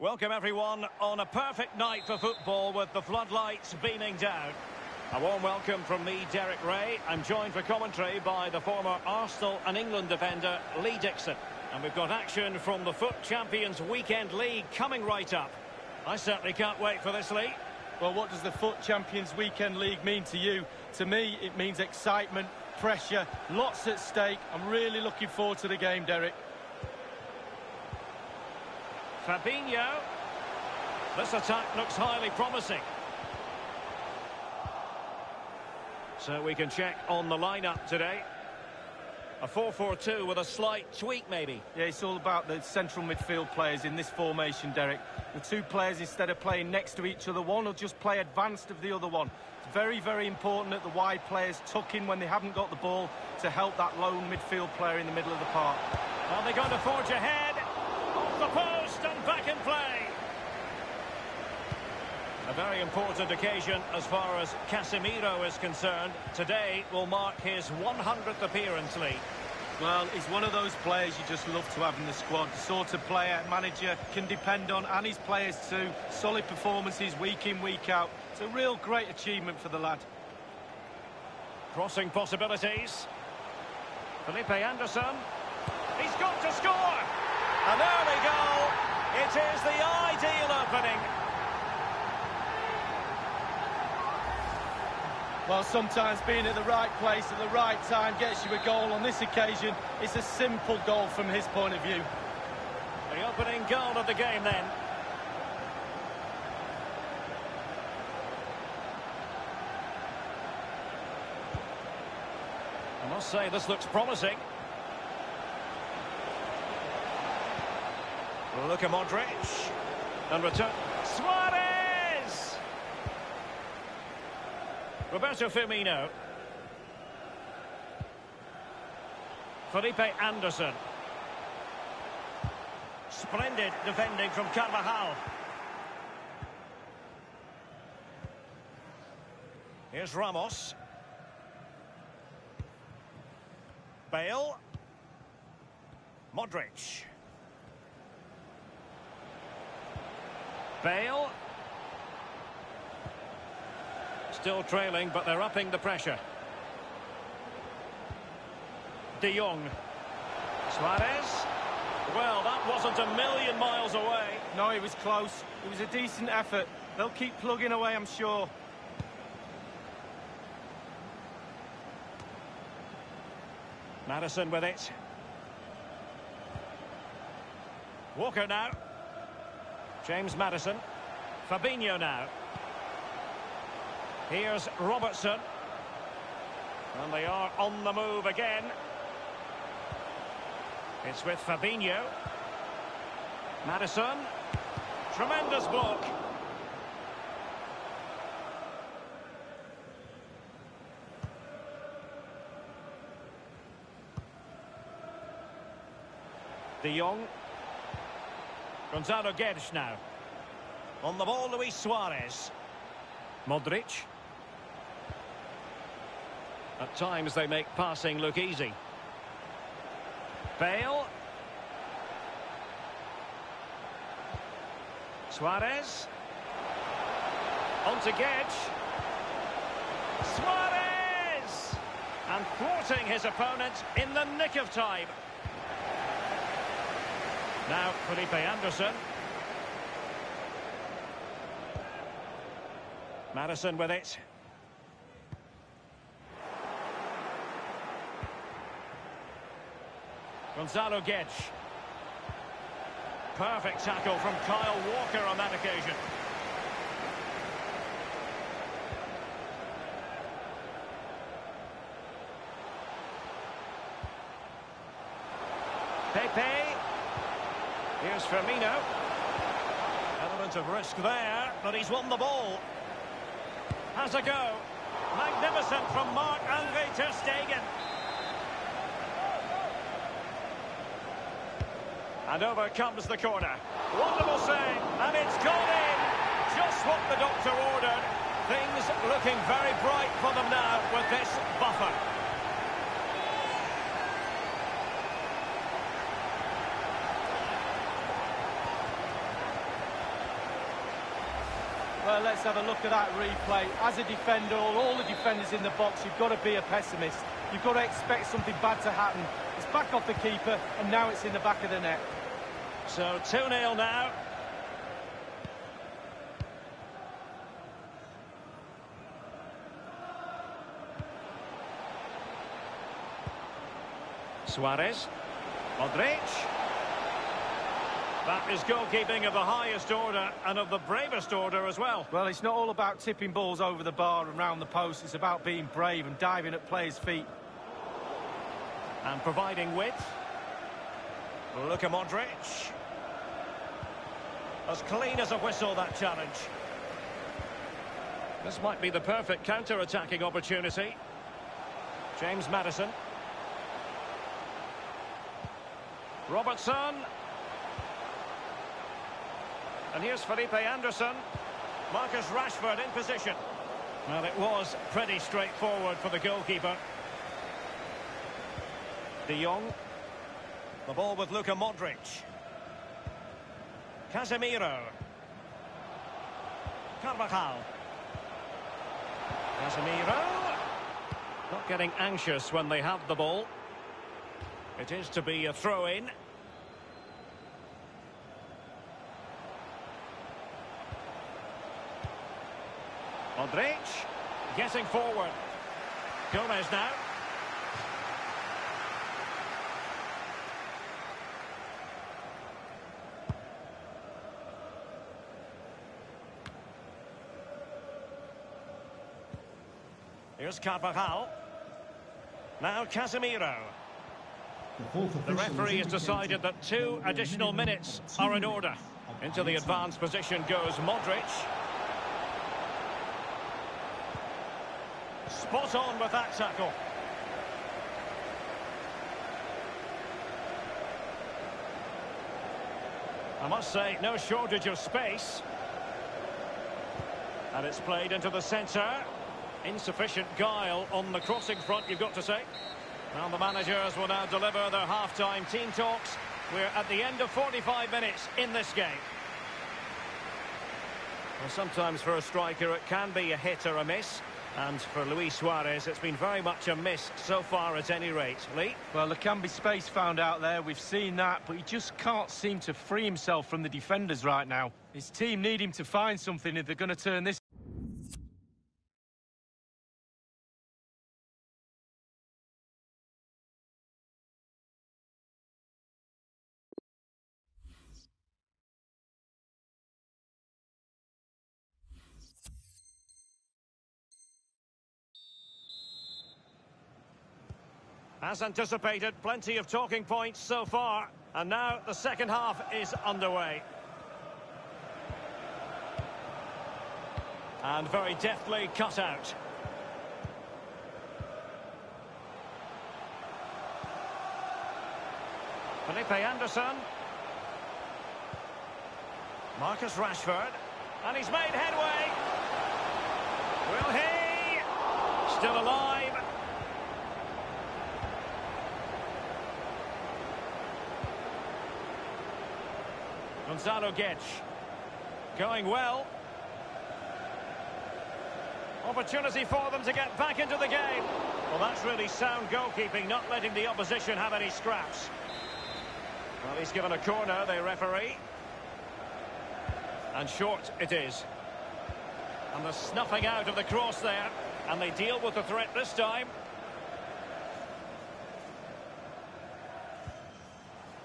Welcome everyone on a perfect night for football with the floodlights beaming down. A warm welcome from me, Derek Ray. I'm joined for commentary by the former Arsenal and England defender, Lee Dixon. And we've got action from the FUT Champions Weekend League coming right up. I certainly can't wait for this, Lee. Well, what does the FUT Champions Weekend League mean to you? To me, it means excitement, pressure, lots at stake. I'm really looking forward to the game, Derek. Fabinho. This attack looks highly promising. So we can check on the lineup today. A 4-4-2 with a slight tweak, maybe. Yeah, it's all about the central midfield players in this formation, Derek. The two players, instead of playing next to each other, one will just play advanced of the other one. It's very, very important that the wide players tuck in when they haven't got the ball to help that lone midfield player in the middle of the park. Are they going to forge ahead? The post and back in play. A very important occasion as far as Casemiro is concerned. Today will mark his 100th appearance, Lee. Well, he's one of those players you just love to have in the squad. The sort of player manager can depend on, and his players too. Solid performances week in, week out. It's a real great achievement for the lad. Crossing possibilities. Felipe Anderson. He's got to score! And there we go! It is the ideal opening. Well, sometimes being at the right place at the right time gets you a goal. On this occasion, it's a simple goal from his point of view. The opening goal of the game then. I must say, this looks promising. Luka Modric. And return. Suarez! Roberto Firmino. Felipe Anderson. Splendid defending from Carvajal. Here's Ramos. Bale. Modric. Bale. Still trailing, but they're upping the pressure. De Jong. Suarez. Well, that wasn't a million miles away. No, it was close. It was a decent effort. They'll keep plugging away, I'm sure. Maddison with it. Walker now. James Maddison. Fabinho now. Here's Robertson. And they are on the move again. It's with Fabinho. Maddison. Tremendous block. De Jong. Gonzalo Guedes now. On the ball, Luis Suarez. Modric. At times they make passing look easy. Bale. Suarez. On to Gedge. Suarez! And thwarting his opponent in the nick of time. Now Felipe Anderson. Maddison with it. Gonzalo Guedes. Perfect tackle from Kyle Walker on that occasion. Pepe. Here's Firmino. Element of risk there, but he's won the ball. Has a go. Magnificent from Marc-André Ter Stegen. And over comes the corner. Wonderful save, and it's gone in. Just what the doctor ordered. Things looking very bright for them now with this buffer. Let's have a look at that replay. As a defender, or all the defenders in the box, you've got to be a pessimist. You've got to expect something bad to happen. It's back off the keeper, and now it's in the back of the net. So 2-0 now. Suarez. Modric. That is goalkeeping of the highest order and of the bravest order as well. Well, it's not all about tipping balls over the bar and round the post. It's about being brave and diving at players' feet. And providing width. Luka Modric. As clean as a whistle, that challenge. This might be the perfect counter-attacking opportunity. James Maddison. Robertson. And here's Felipe Anderson. Marcus Rashford in position. Well, it was pretty straightforward for the goalkeeper. De Jong. The ball with Luka Modric. Casemiro. Carvajal. Casemiro. Not getting anxious when they have the ball. It is to be a throw-in. Modric. Getting forward. Gomez now. Here's Carvajal. Now Casemiro. The referee has decided that two additional minutes are in order. Into the advanced position goes Modric. Spot on with that tackle. I must say, no shortage of space. And it's played into the centre. Insufficient guile on the crossing front, you've got to say. Well, the managers will now deliver their half-time team talks. We're at the end of 45 minutes in this game. Well, sometimes for a striker it can be a hit or a miss. And for Luis Suarez, it's been very much a miss so far at any rate. Lee? Well, there can be space found out there. We've seen that, but he just can't seem to free himself from the defenders right now. His team need him to find something if they're going to turn this As anticipated, plenty of talking points so far. And now the second half is underway. And very deftly cut out. Felipe Anderson. Marcus Rashford. And he's made headway. Will he? Still alive. Gonzalo Guedes. Going well. Opportunity for them to get back into the game. Well, that's really sound goalkeeping, not letting the opposition have any scraps. Well, he's given a corner, the referee. And short it is. And the snuffing out of the cross there. And they deal with the threat this time.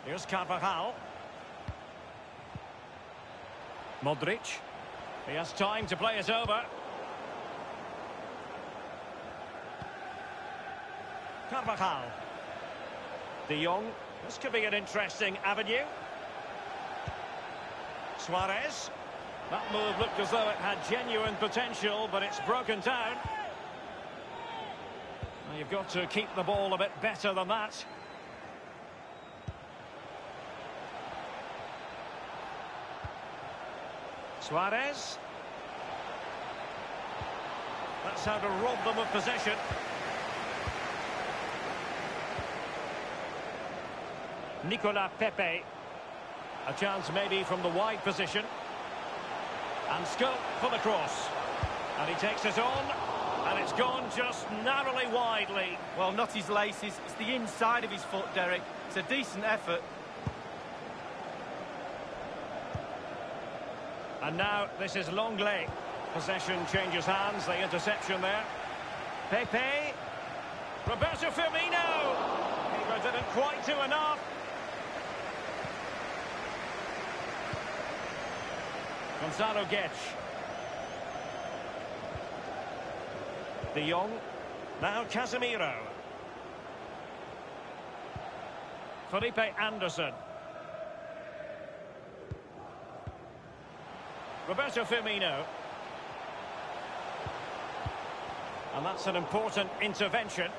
Here's Carvajal. Modric. He has time to play it over. Carvajal. De Jong. This could be an interesting avenue. Suarez. That move looked as though it had genuine potential, but it's broken down. Well, you've got to keep the ball a bit better than that. Suarez. That's how to rob them of possession. Nicola Pepe. A chance maybe from the wide position. And scope for the cross. And he takes it on. And it's gone just narrowly widely. Well, not his laces. It's the inside of his foot, Derek. It's a decent effort. And now this is Lenglet. Possession changes hands. The interception there. Pepe. Roberto Firmino. Keeper didn't quite do enough. Gonzalo Guedes. De Jong. Now Casemiro. Felipe Anderson. Roberto Firmino. And that's an important intervention.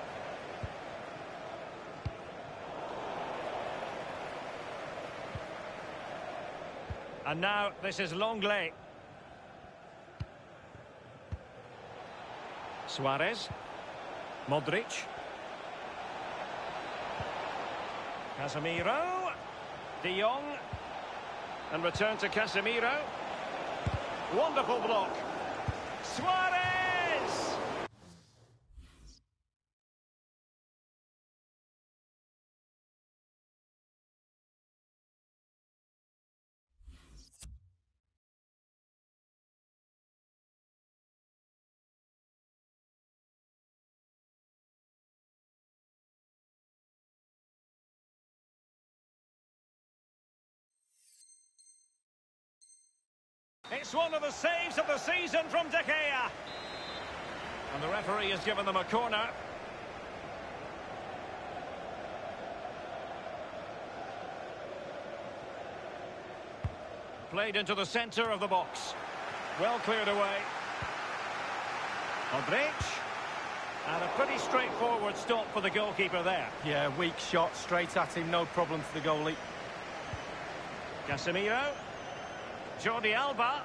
And now this is Lenglet. Suarez. Modric. Casemiro. De Jong. And return to Casemiro. Wonderful block. Suarez! It's one of the saves of the season from De Gea. And the referee has given them a corner. Played into the centre of the box. Well cleared away. Modric. And a pretty straightforward stop for the goalkeeper there. Yeah, weak shot, straight at him, no problem for the goalie. Casemiro. Jordi Alba.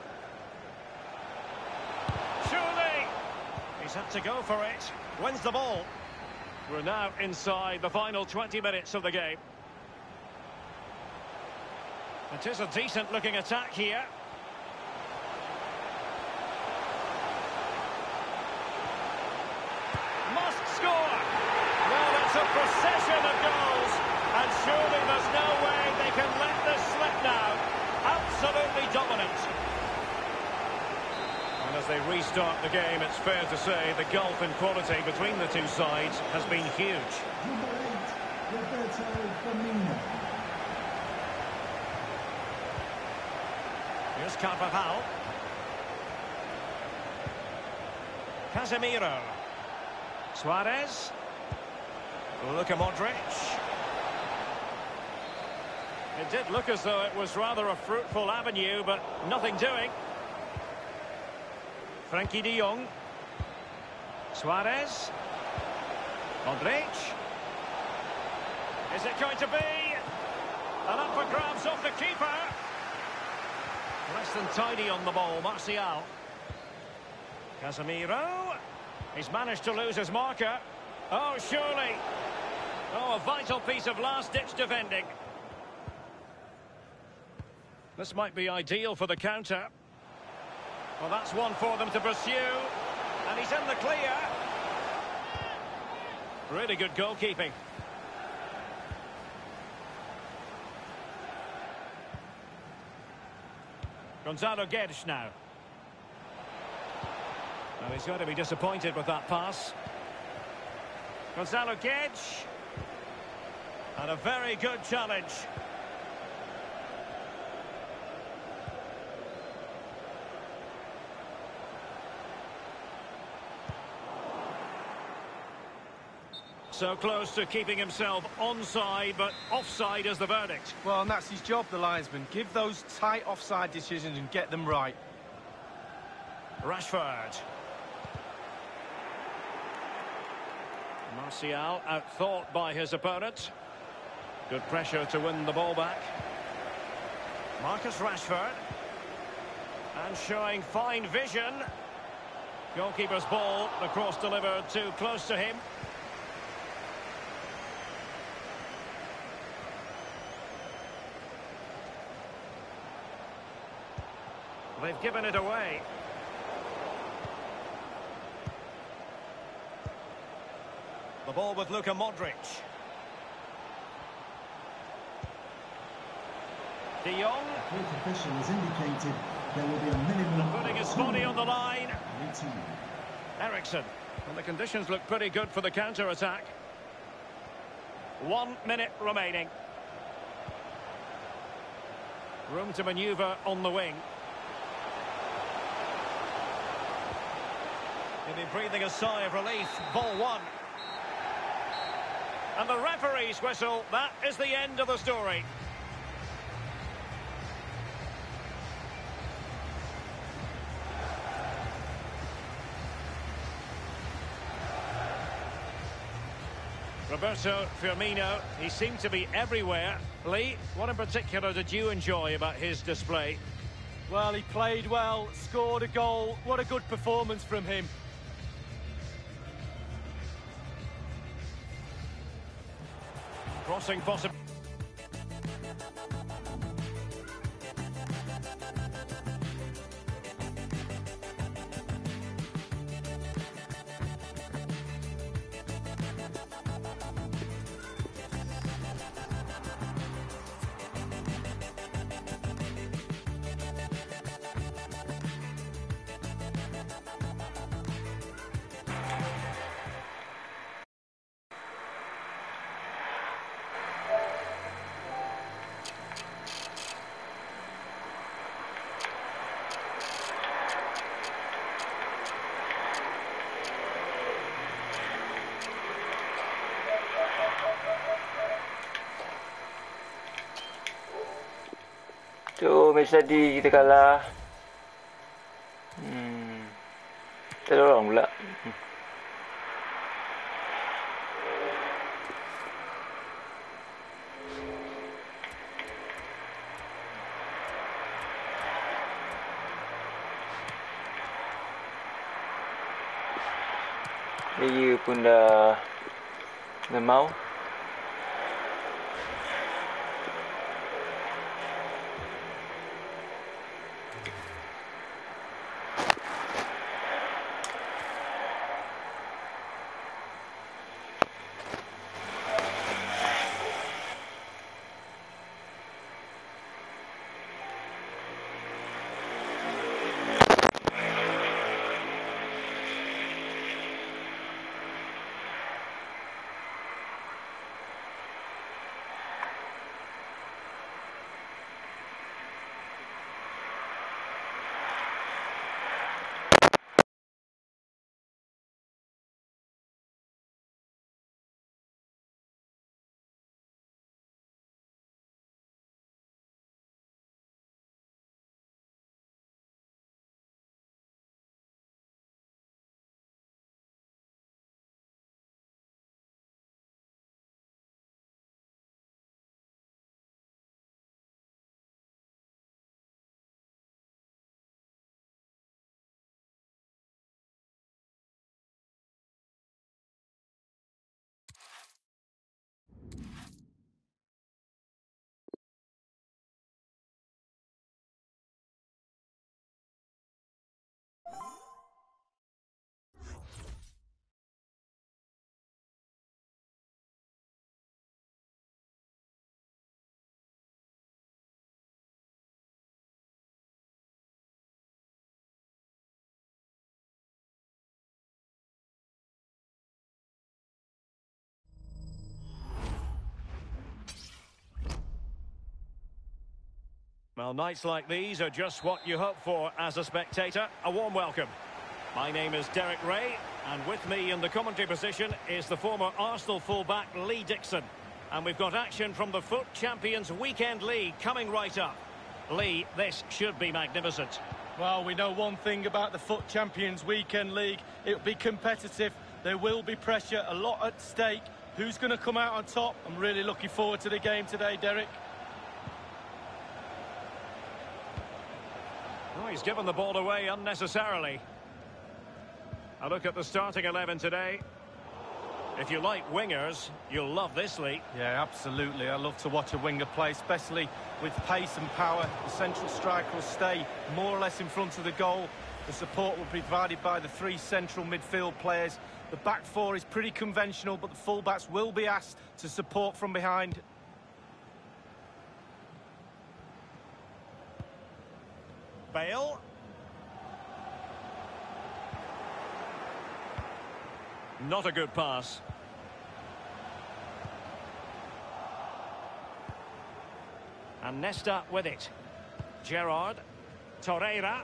Surely. He's had to go for it. Wins the ball. We're now inside the final 20 minutes of the game. It is a decent looking attack here. Must score. Well, it's a procession of goals. And surely there's no way they can let this slip now. Absolutely dominant. And as they restart the game, it's fair to say the gulf in quality between the two sides has been huge. Here's Carvajal. Casemiro. Suarez. Luka Modric. It did look as though it was rather a fruitful avenue, but nothing doing. Frenkie de Jong. Suarez. Modric. Is it going to be? And up for grabs off the keeper. Less than tidy on the ball, Martial. Casemiro. He's managed to lose his marker. Oh, surely. Oh, a vital piece of last-ditch defending. This might be ideal for the counter. Well, that's one for them to pursue. And he's in the clear. Really good goalkeeping. Gonzalo Guedes now. Well, he's going to be disappointed with that pass. Gonzalo Guedes. And a very good challenge. So close to keeping himself onside, but offside is the verdict. Well, and that's his job, the linesman. Give those tight offside decisions and get them right. Rashford. Martial outthought by his opponent. Good pressure to win the ball back. Marcus Rashford. And showing fine vision. Goalkeeper's ball, the cross delivered too close to him. They've given it away. The ball with Luka Modric. De Jong. The official has indicated there will be a minimum. Putting his body on the line. Eriksen. And the conditions look pretty good for the counter-attack. One minute remaining. Room to manoeuvre on the wing. He'll be breathing a sigh of relief. Ball one. And the referee's whistle. That is the end of the story. Roberto Firmino, he seemed to be everywhere. Lee, what in particular did you enjoy about his display? Well, he played well, scored a goal. What a good performance from him. Crossing possible. Match tadi kita kalah. Hmm. Kita dorong pula. Hmm. Dia pun dah dah mau. Well, nights like these are just what you hope for as a spectator. A warm welcome. My name is Derek Ray, and with me in the commentary position is the former Arsenal fullback Lee Dixon. And we've got action from the FUT Champions Weekend League coming right up. Lee, this should be magnificent. Well, we know one thing about the FUT Champions Weekend League. It'll be competitive. There will be pressure, a lot at stake. Who's going to come out on top? I'm really looking forward to the game today, Derek. He's given the ball away unnecessarily. A look at the starting 11 today. If you like wingers, you'll love this league. Yeah, absolutely. I love to watch a winger play, especially with pace and power. The central striker will stay more or less in front of the goal. The support will be provided by the three central midfield players. The back four is pretty conventional, but the fullbacks will be asked to support from behind. Bale. Not a good pass. And Nesta with it. Gerrard. Torreira.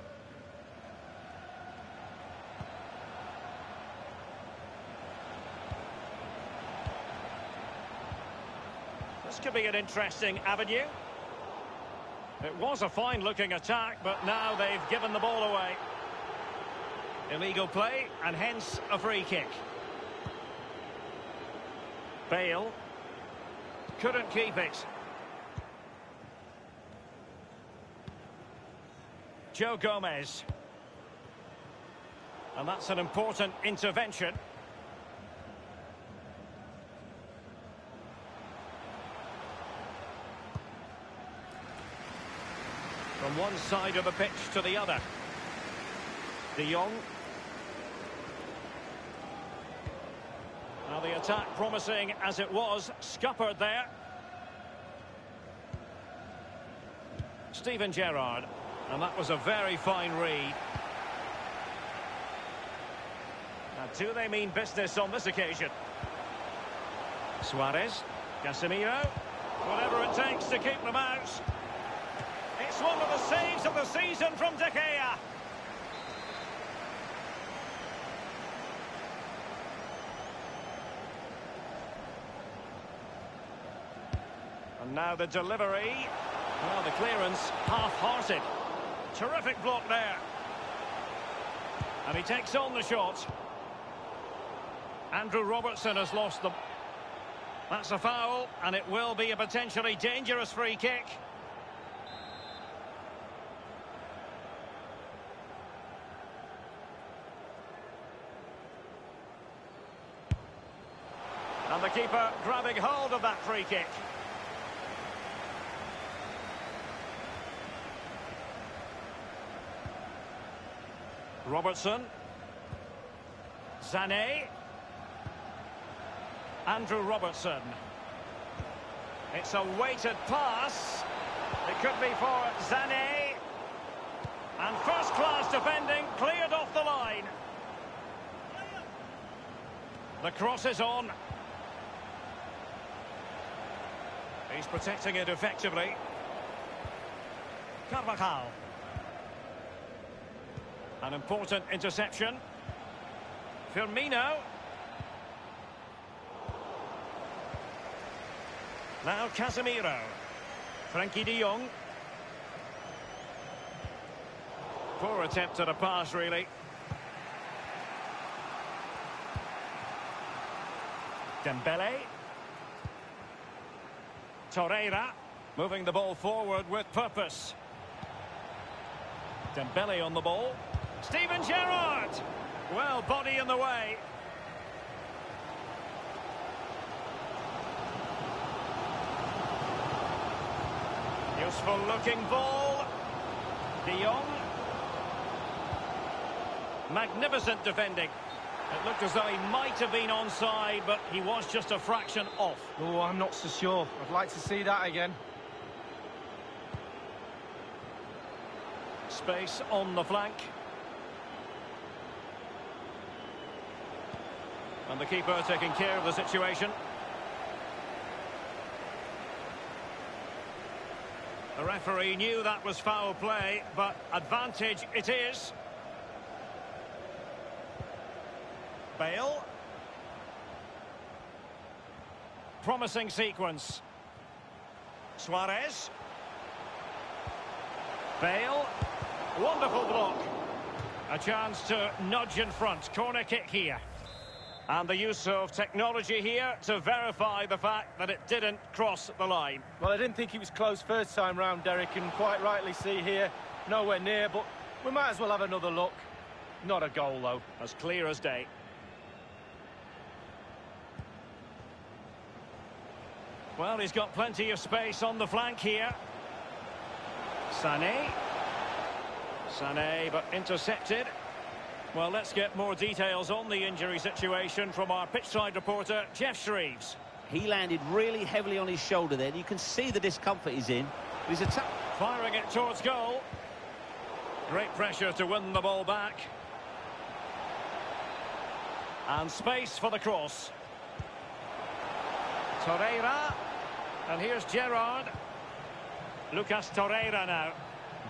This could be an interesting avenue. It was a fine-looking attack, but now they've given the ball away. Illegal play, and hence a free kick. Bale. Couldn't keep it. Joe Gomez. And that's an important intervention. From one side of the pitch to the other. De Jong. Now the attack promising as it was, scuppered there. Steven Gerrard. And that was a very fine read. Now, do they mean business on this occasion? Suarez. Casemiro. Whatever it takes to keep them out. It's one of the saves of the season from De Gea. And now the delivery. Well, the clearance half-hearted. Terrific block there. And he takes on the shot. Andrew Robertson has lost them. That's a foul, and it will be a potentially dangerous free kick. And the keeper grabbing hold of that free kick. Robertson. Sané. Andrew Robertson. It's a weighted pass. It could be for Sané. And first-class defending cleared off the line. The cross is on. He's protecting it effectively. Carvajal. An important interception. Firmino. Now Casemiro. Frenkie de Jong. Poor attempt at a pass, really. Dembele. Torreira. Moving the ball forward with purpose. Dembele on the ball. Steven Gerrard. Well, body in the way. Useful looking ball. De Jong. Magnificent defending. It looked as though he might have been onside, but he was just a fraction off. Oh, I'm not so sure. I'd like to see that again. Space on the flank. And the keeper taking care of the situation. The referee knew that was foul play, but advantage it is. Bale. Promising sequence. Suarez. Bale. Wonderful block. A chance to nudge in front. Corner kick here. And the use of technology here to verify the fact that it didn't cross the line. Well, I didn't think it was close first time round, Derek, and quite rightly see here, nowhere near, but we might as well have another look. Not a goal, though. As clear as day. Well, he's got plenty of space on the flank here. Sané. Sané, but intercepted. Well, let's get more details on the injury situation from our pitchside reporter, Jeff Shreeves. He landed really heavily on his shoulder there. You can see the discomfort he's in. He's a Firing it towards goal. Great pressure to win the ball back. And space for the cross. Torreira. And here's Gerrard. Lucas Torreira now.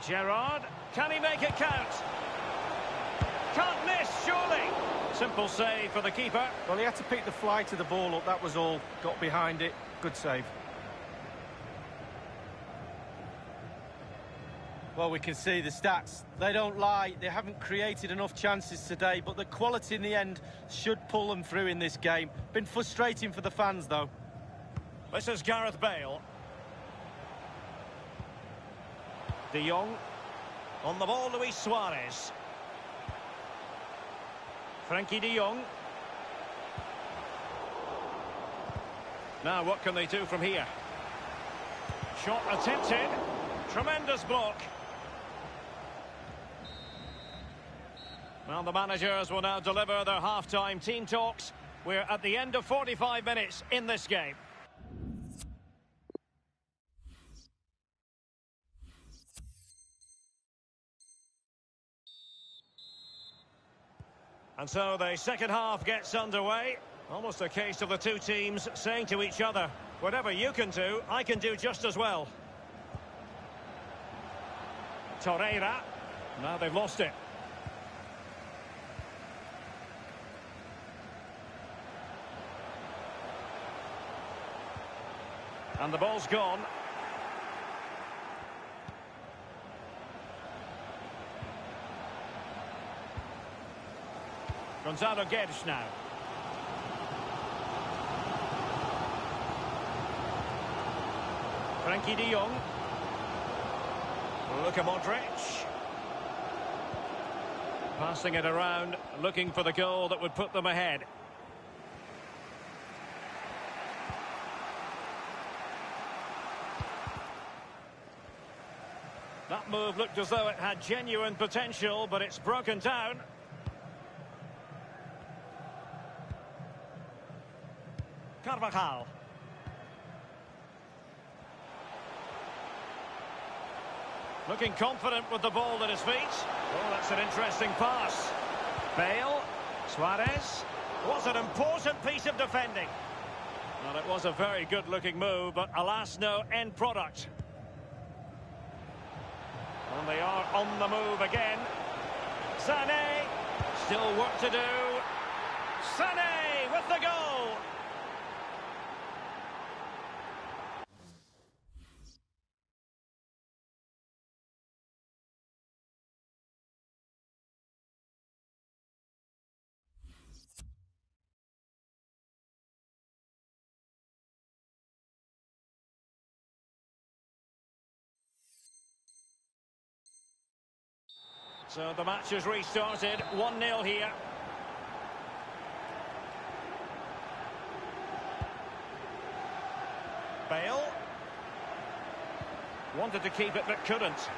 Gerrard, Can he make it count? Can't miss, surely. Simple save for the keeper. Well, he had to pick the flight of the ball up, that was all. Got behind it. Good save. Well, we can see the stats. They don't lie. They haven't created enough chances today, but the quality in the end should pull them through in this game. Been frustrating for the fans, though. This is Gareth Bale. De Jong. On the ball, Luis Suarez. Frenkie de Jong. Now, what can they do from here? Shot attempted. Tremendous block. Well, the managers will now deliver their half-time team talks. We're at the end of 45 minutes in this game. And so the second half gets underway. Almost a case of the two teams saying to each other, whatever you can do, I can do just as well. Torreira. Now they've lost it. And the ball's gone. Gonzalo Guedes now. Frenkie de Jong. Luka Modric. Passing it around, looking for the goal that would put them ahead. That move looked as though it had genuine potential, but it's broken down. Carvajal. Looking confident with the ball at his feet. Oh, that's an interesting pass. Bale. Suarez. Was an important piece of defending. Well, it was a very good-looking move, but alas, no end product. And they are on the move again. Sané. Still work to do. Sané with the goal. So the match has restarted. 1-0 here. Bale. Wanted to keep it but couldn't.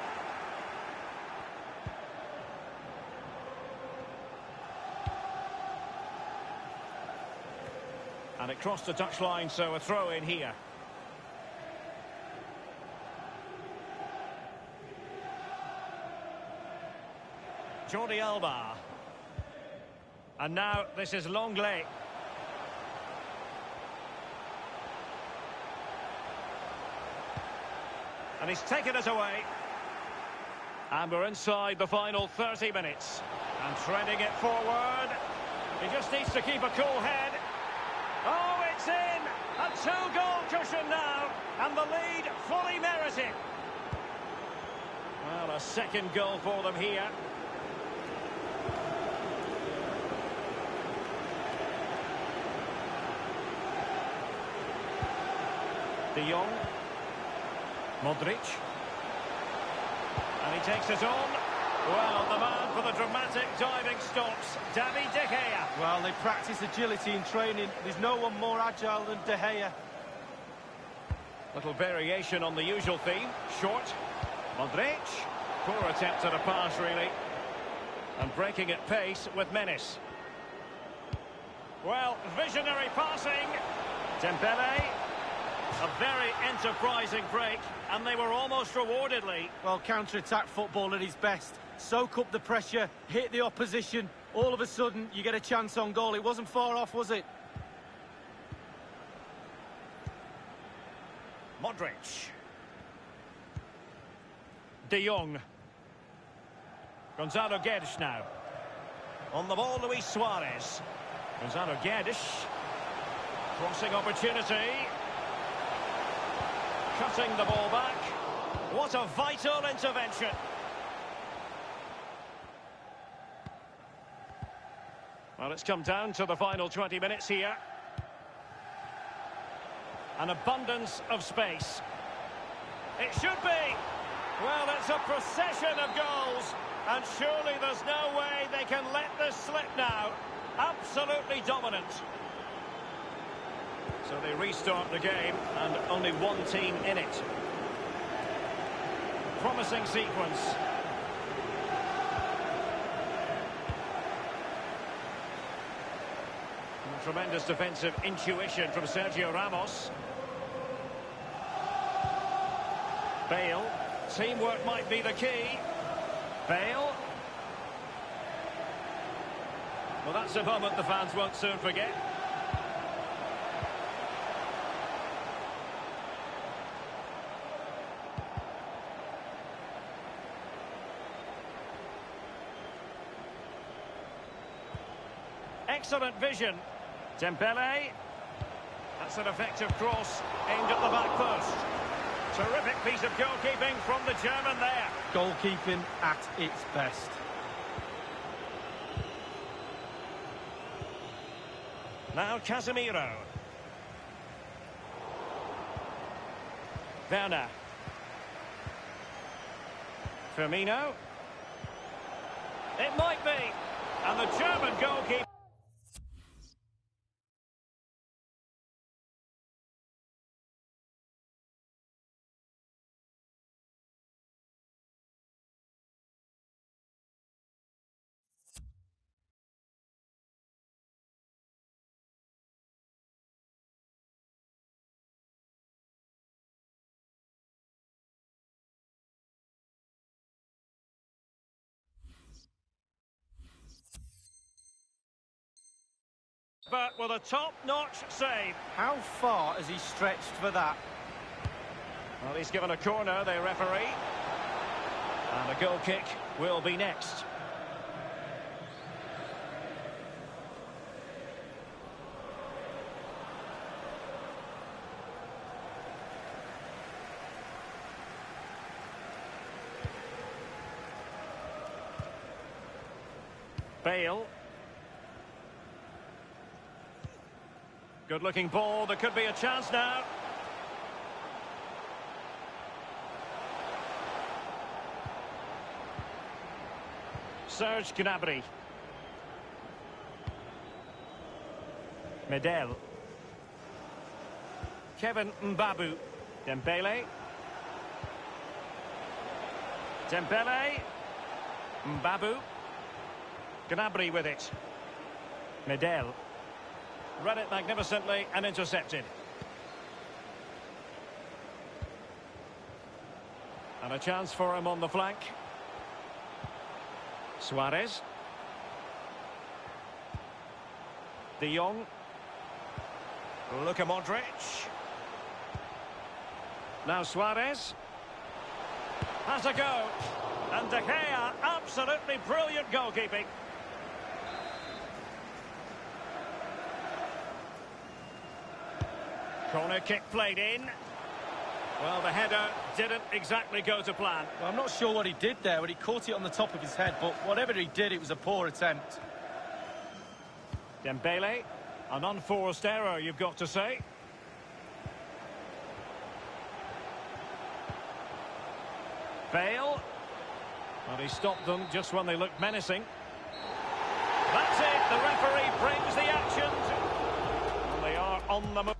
And it crossed the touchline, so a throw in here. Jordi Alba. And now this is Lenglet. And he's taken it away. And we're inside the final 30 minutes. And treading it forward. He just needs to keep a cool head. Oh, it's in! A two-goal cushion now. And the lead fully merited. Well, a second goal for them here. De Jong. Modric. And he takes it on. Well, the man for the dramatic diving stops, David De Gea. Well, they practice agility in training. There's no one more agile than De Gea. Little variation on the usual theme. Short. Modric. Poor attempt at a pass, really. And breaking at pace with menace. Well, visionary passing. Dembele. A very enterprising break, and they were almost rewarded, Lee. Well, counter-attack football at his best. Soak up the pressure, hit the opposition. All of a sudden, you get a chance on goal. It wasn't far off, was it? Modric. De Jong. Gonzalo Guedes now. On the ball, Luis Suarez. Gonzalo Guedes. Crossing opportunity. Cutting the ball back. What a vital intervention. Well, it's come down to the final 20 minutes here. An abundance of space. It should be. Well, it's a procession of goals. And surely there's no way they can let this slip now. Absolutely dominant. So they restart the game, and only one team in it. Promising sequence. Tremendous defensive intuition from Sergio Ramos. Bale. Teamwork might be the key. Bale. Well, that's a moment the fans won't soon forget. Excellent vision. Dembele. That's an effective cross aimed at the back post. Terrific piece of goalkeeping from the German there. Goalkeeping at its best. Now Casemiro. Werner. Firmino. It might be. And the German goalkeeper... But with a top-notch save. How far has he stretched for that? Well, he's given a corner, the referee. And a goal kick will be next. Bale. Good looking ball, there could be a chance now. Serge Gnabry. Medel. Kevin Mbabu. Dembele. Dembele. Mbabu. Gnabry with it. Medel. Read it magnificently and intercepted. And a chance for him on the flank. Suarez. De Jong. Luka Modric. Now Suarez. Has a go. And De Gea, absolutely brilliant goalkeeping. Corner kick played in. Well, the header didn't exactly go to plan. Well, I'm not sure what he did there but he caught it on the top of his head, but whatever he did, it was a poor attempt. Dembele, an unforced error, you've got to say. Bale. Well, he stopped them just when they looked menacing. That's it, the referee brings the action. And they are on the move.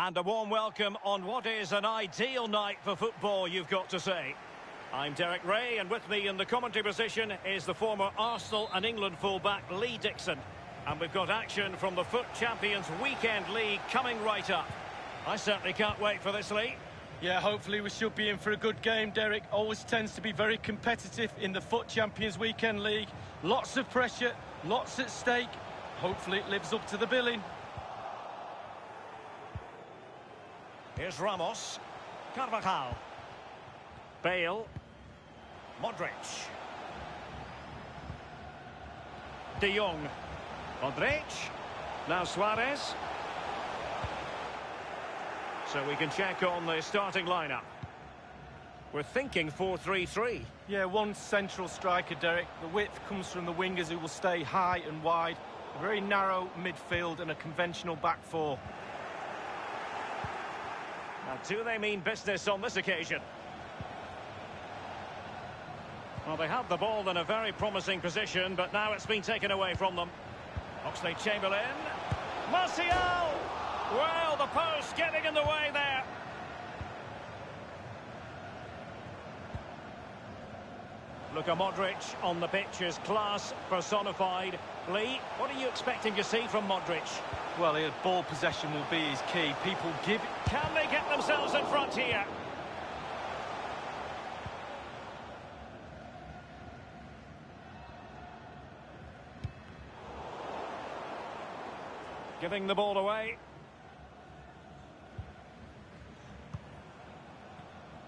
And a warm welcome on what is an ideal night for football, you've got to say. I'm Derek Ray, and with me in the commentary position is the former Arsenal and England fullback Lee Dixon. And we've got action from the FUT Champions Weekend League coming right up. I certainly can't wait for this, Lee. Yeah, hopefully we should be in for a good game, Derek. Always tends to be very competitive in the FUT Champions Weekend League. Lots of pressure, lots at stake. Hopefully it lives up to the billing. Here's Ramos. Carvajal. Bale. Modric. De Jong. Modric. Now Suarez. So we can check on the starting lineup. We're thinking 4-3-3. Yeah, one central striker, Derek. The width comes from the wingers who will stay high and wide. A very narrow midfield and a conventional back four. Do they mean business on this occasion? Well, they had the ball in a very promising position, but now it's been taken away from them. Oxlade-Chamberlain. Martial! Well, the post getting in the way there. Luka Modric on the pitch is class personified. Lee, what are you expecting to see from Modric? Well, the ball possession will be his key. People give... Can they get themselves in front here? Giving the ball away.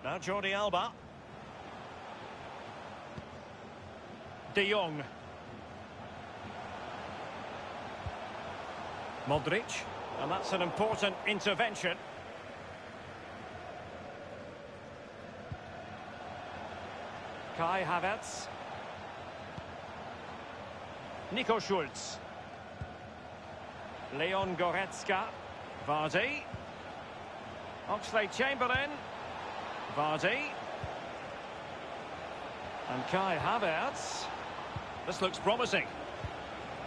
Now Jordi Alba. De Jong. Modric. And that's an important intervention. Kai Havertz. Nico Schulz. Leon Goretzka. Vardy. Oxlade-Chamberlain. Vardy. And Kai Havertz. This looks promising.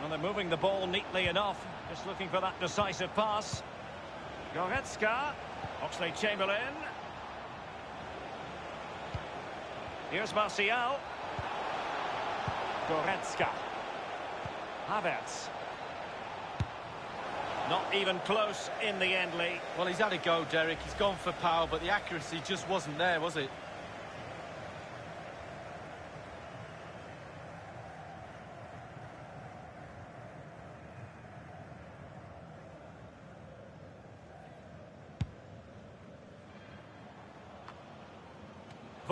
And they're moving the ball neatly enough. Just looking for that decisive pass. Goretzka. Oxlade-Chamberlain. Here's Martial. Goretzka. Havertz. Not even close in the end, Lee. Well, he's had a go, Derek. He's gone for power, but the accuracy just wasn't there, was it?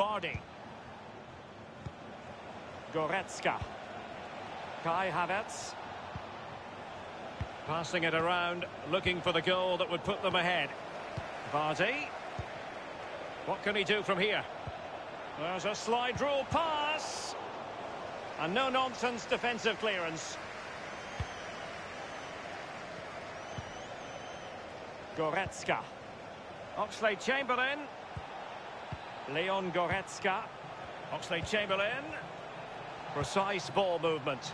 Vardy. Goretzka. Kai Havertz. Passing it around, looking for the goal that would put them ahead. Vardy. What can he do from here? There's a slide rule pass. And no-nonsense defensive clearance. Goretzka. Oxlade-Chamberlain. Leon Goretzka. Oxlade-Chamberlain. Precise ball movement.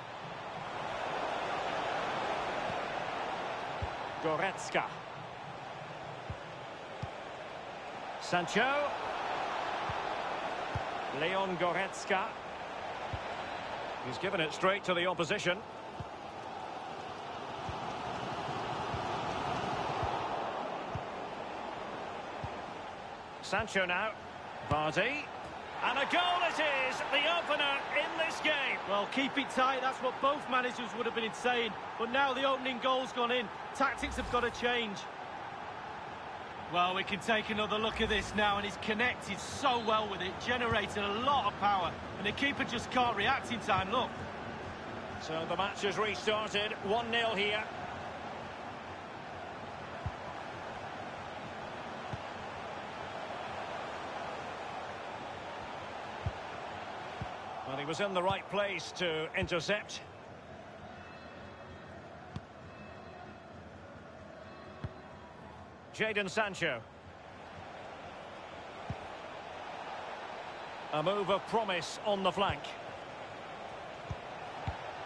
Goretzka. Sancho. Leon Goretzka. He's given it straight to the opposition. Sancho now. Vardy. And a goal it is, the opener in this game. Well, keep it tight, that's what both managers would have been saying. But now the opening goal's gone in. Tactics have got to change. Well, we can take another look at this now, and he's connected so well with it, generating a lot of power, and the keeper just can't react in time, look. So the match has restarted, 1-0 here. He was in the right place to intercept. Jadon Sancho. A move of promise on the flank.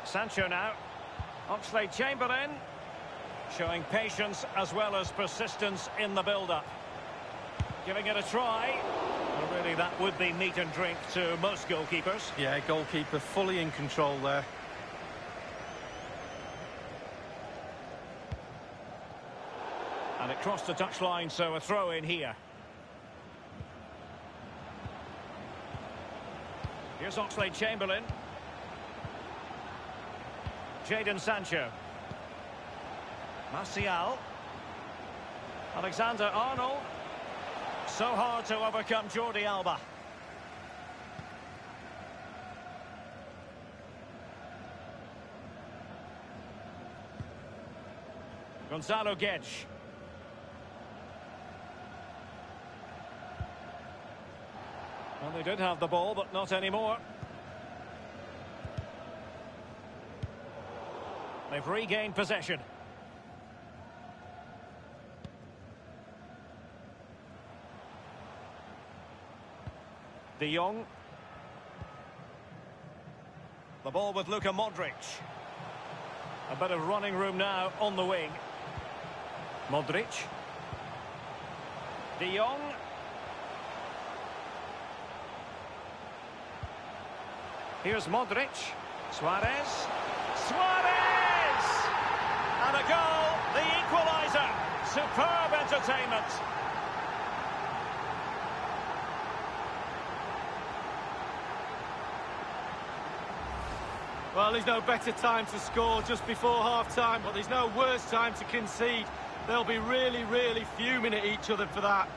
Sancho now. Oxlade-Chamberlain. Showing patience as well as persistence in the build-up. Giving it a try. That would be meat and drink to most goalkeepers. Yeah, goalkeeper fully in control there. And it crossed the touchline, so a throw in here. Here's Oxlade-Chamberlain. Jadon Sancho. Martial. Alexander Arnold. So hard to overcome Jordi Alba. Gonzalo Guedes. Well, they did have the ball, but not anymore. They've regained possession. De Jong. The ball with Luka Modric. A bit of running room now on the wing. Modric. De Jong. Here's Modric. Suarez. Suarez! And a goal, the equaliser. Superb entertainment. Well, there's no better time to score just before half-time, but there's no worse time to concede. They'll be really, really fuming at each other for that.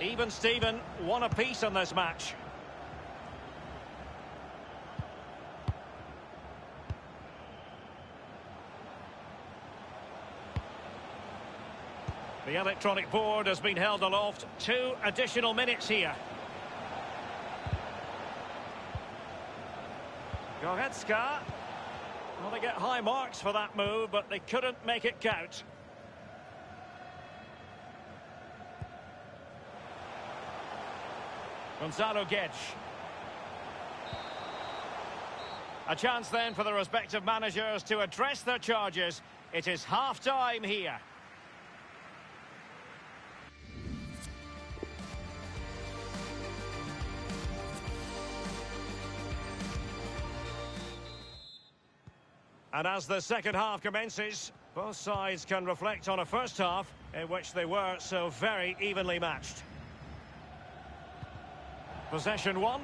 Even Steven, one apiece on this match. The electronic board has been held aloft. Two additional minutes here. Goretzka. Well, they get high marks for that move, but they couldn't make it count. Gonzalo Guedes. A chance then for the respective managers to address their charges. It is half-time here. And as the second half commences, both sides can reflect on a first half in which they were so very evenly matched. Possession one.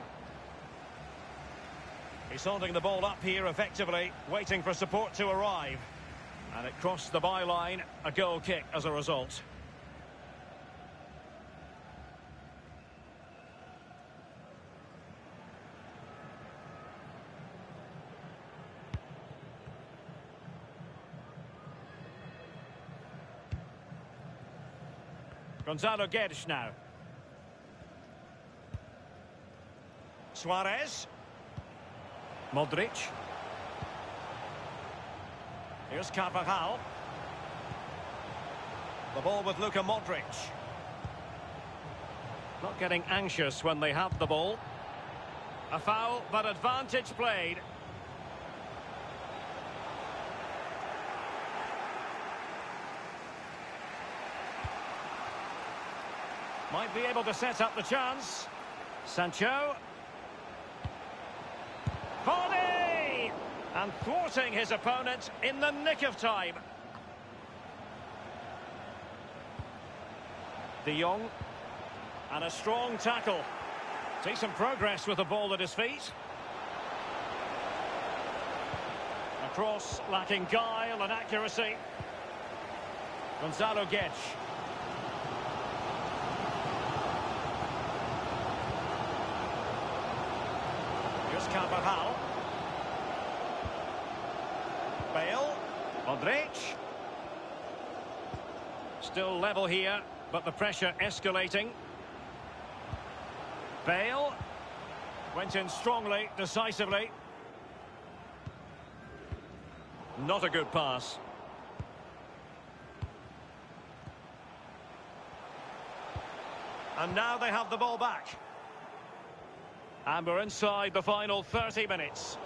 He's holding the ball up here effectively, waiting for support to arrive. And it crossed the byline, a goal kick as a result. Gonzalo Guedes now. Suarez. Modric. Here's Carvajal. The ball with Luka Modric. Not getting anxious when they have the ball. A foul, but advantage played. Might be able to set up the chance. Sancho. Vardy! And thwarting his opponent in the nick of time. De Jong. And a strong tackle. Decent progress with the ball at his feet. A cross lacking guile and accuracy. Gonzalo Guedes. Carvajal. Bale. Modric. Still level here, but the pressure escalating. Bale. Went in strongly, decisively. Not a good pass. And now they have the ball back. And we're inside the final 30 minutes.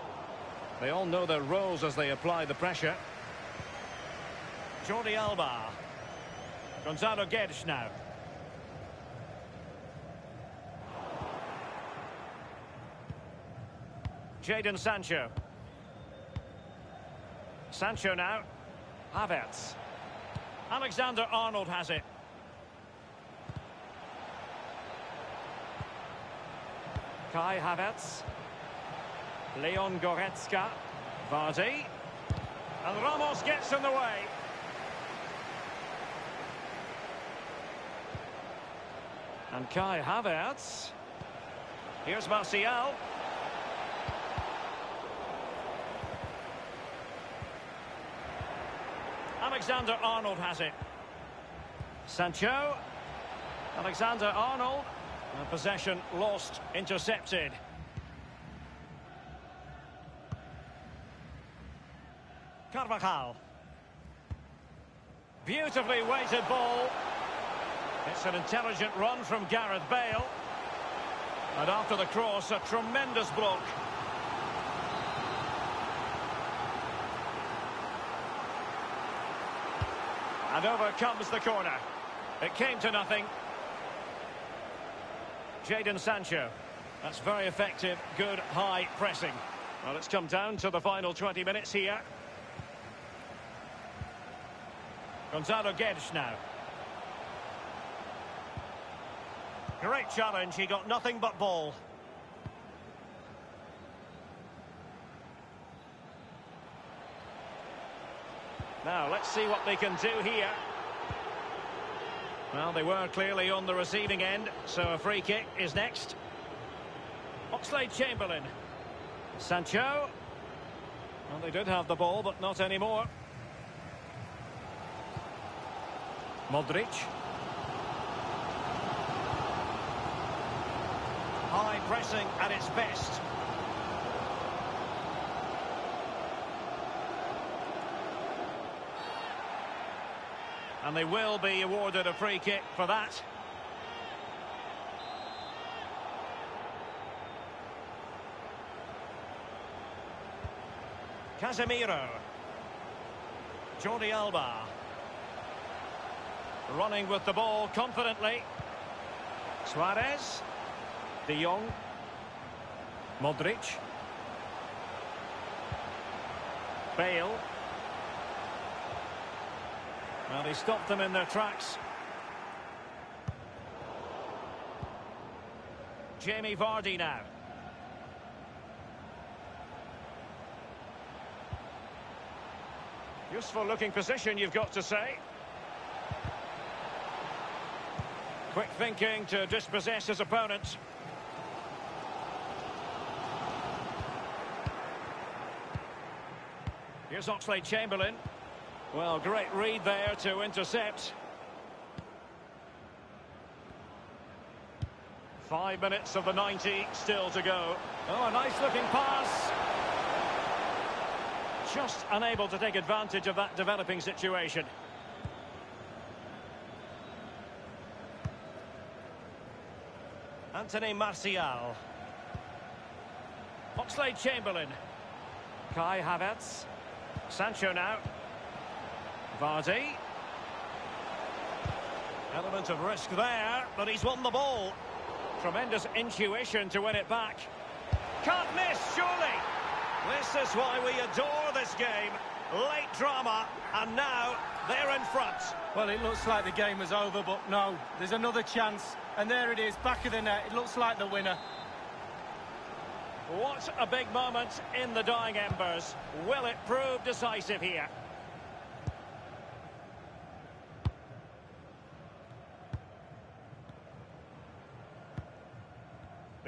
They all know their roles as they apply the pressure. Jordi Alba. Gonzalo Guedes now. Jadon Sancho. Sancho now. Havertz. Alexander Arnold has it. Kai Havertz. Leon Goretzka. Vardy. And Ramos gets in the way. And Kai Havertz. Here's Martial. Alexander Arnold has it. Sancho. Alexander Arnold. And possession lost, intercepted. Carvajal. Beautifully weighted ball. It's an intelligent run from Gareth Bale. And after the cross, a tremendous block. And over comes the corner. It came to nothing. Jadon Sancho. That's very effective, good, high pressing. Well, it's come down to the final 20 minutes here. Gonzalo Guedes now. Great challenge, he got nothing but ball. Now, let's see what they can do here. Well, they were clearly on the receiving end, so a free kick is next. Oxlade-Chamberlain. Sancho. Well, they did have the ball, but not anymore. Modric. High pressing at its best. And they will be awarded a free kick for that. Casemiro. Jordi Alba. Running with the ball confidently. Suarez. De Jong. Modric. Bale. Well, they stopped them in their tracks. Jamie Vardy now. Useful looking position, you've got to say. Quick thinking to dispossess his opponent. Here's Oxlade-Chamberlain. Well, great read there to intercept. Five minutes of the 90 still to go. Oh, a nice looking pass. Just unable to take advantage of that developing situation. Anthony Martial. Oxlade-Chamberlain. Kai Havertz. Sancho now. Vardy. Element of risk there, but he's won the ball. Tremendous intuition to win it back. Can't miss, surely. This is why we adore this game. Late drama, and now they're in front. Well, it looks like the game is over, but no, there's another chance. And there it is, back of the net. It looks like the winner. What a big moment in the dying embers. Will it prove decisive here?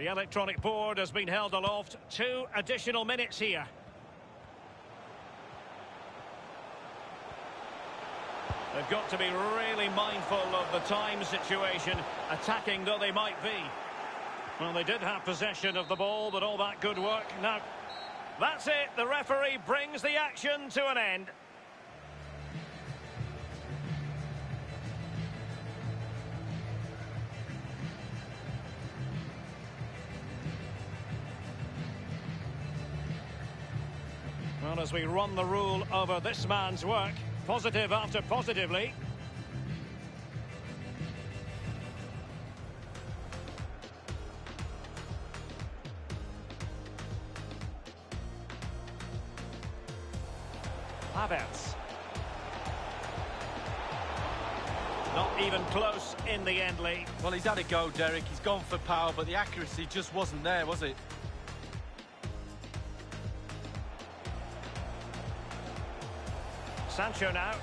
The electronic board has been held aloft. Two additional minutes here. They've got to be really mindful of the time situation, attacking though they might be. Well, they did have possession of the ball, but all that good work. Now, that's it. The referee brings the action to an end. As we run the rule over this man's work, positive after positively. Havertz. Not even close in the end, Lee. Well, he's had a go, Derek. He's gone for power, but the accuracy just wasn't there, was it? Sancho now.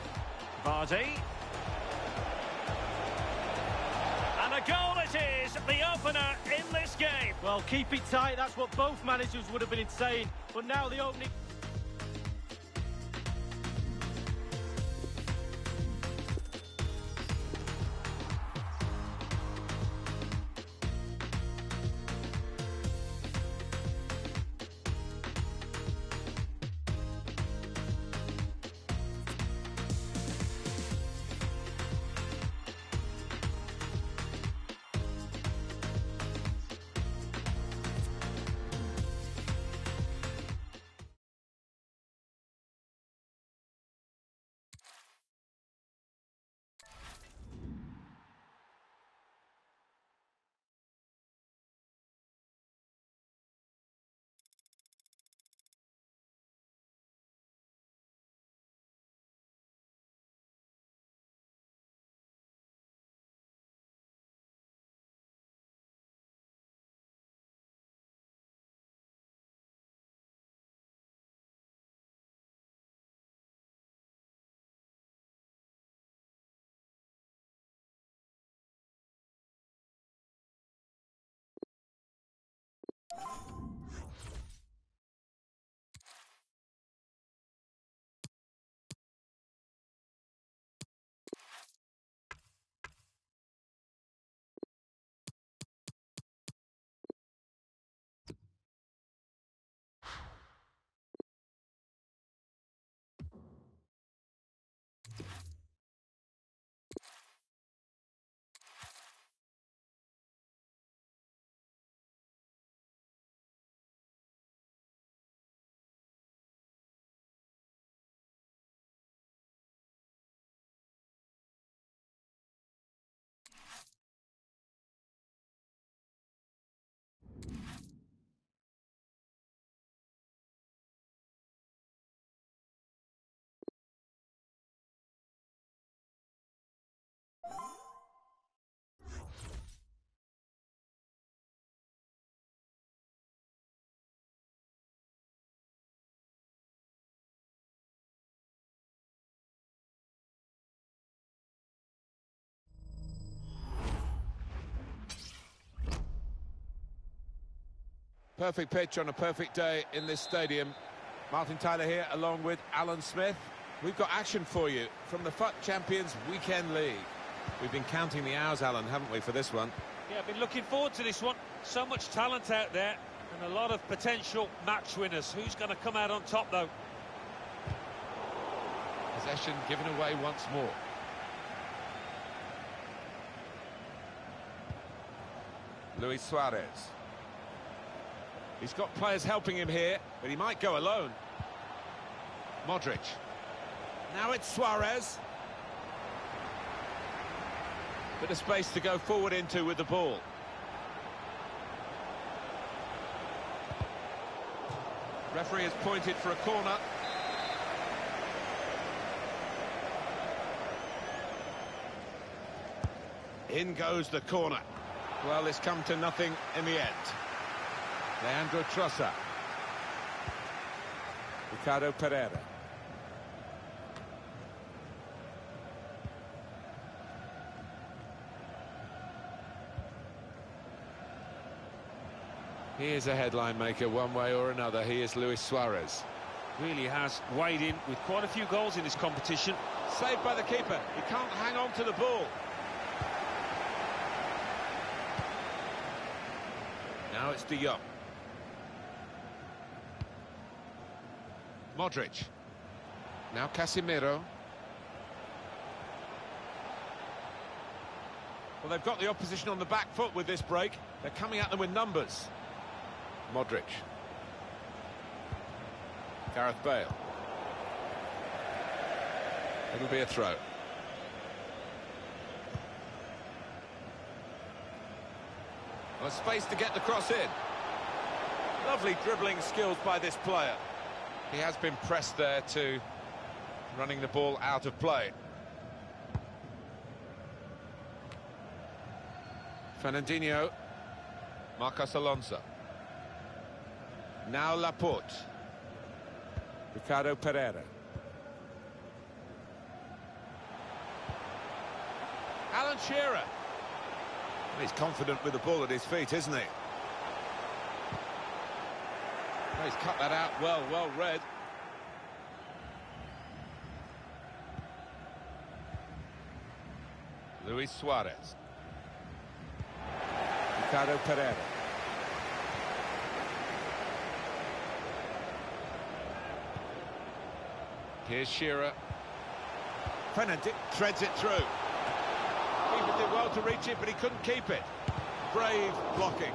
Vardy. And a goal it is, the opener in this game. Well, keep it tight. That's what both managers would have been saying. But now the opening... Perfect pitch on a perfect day in this stadium. Martin Tyler here along with Alan Smith. We've got action for you from the FUT Champions Weekend League. We've been counting the hours, Alan, haven't we, for this one? Yeah, I've been looking forward to this one. So much talent out there and a lot of potential match winners. Who's going to come out on top, though? Possession given away once more. Luis Suarez. He's got players helping him here, but he might go alone. Modric. Now it's Suarez. Bit of space to go forward into with the ball. Referee has pointed for a corner. In goes the corner. Well, it's come to nothing in the end. Leandro Trossard. Ricardo Pereira. He is a headline maker one way or another. He is Luis Suarez. Really has weighed in with quite a few goals in this competition. Saved by the keeper. He can't hang on to the ball. Now it's De Jong. Modric. Now Casemiro. Well, they've got the opposition on the back foot with this break. They're coming at them with numbers. Modric. Gareth Bale. It'll be a throw. Well, space to get the cross in. Lovely dribbling skills by this player. He has been pressed there to running the ball out of play. Fernandinho. Marcos Alonso. Now Laporte. Ricardo Pereira. Alan Shearer. He's confident with the ball at his feet, isn't he? He's cut that out well, well read. Luis Suarez. Ricardo Pereira. Here's Shearer. Fernandez threads it through. Keeper did well to reach it, but he couldn't keep it. Brave blocking.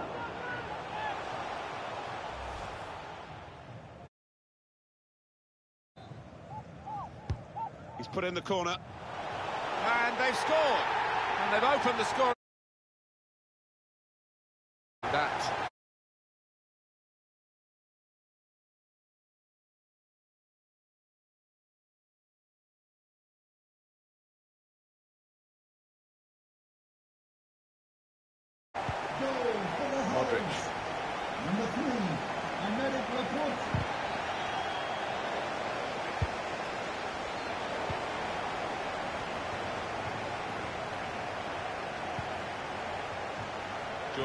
Put in the corner. And they've scored. And they've opened the score. That. Goal for the Modric. Hollands. Number three, Aymeric Laporte.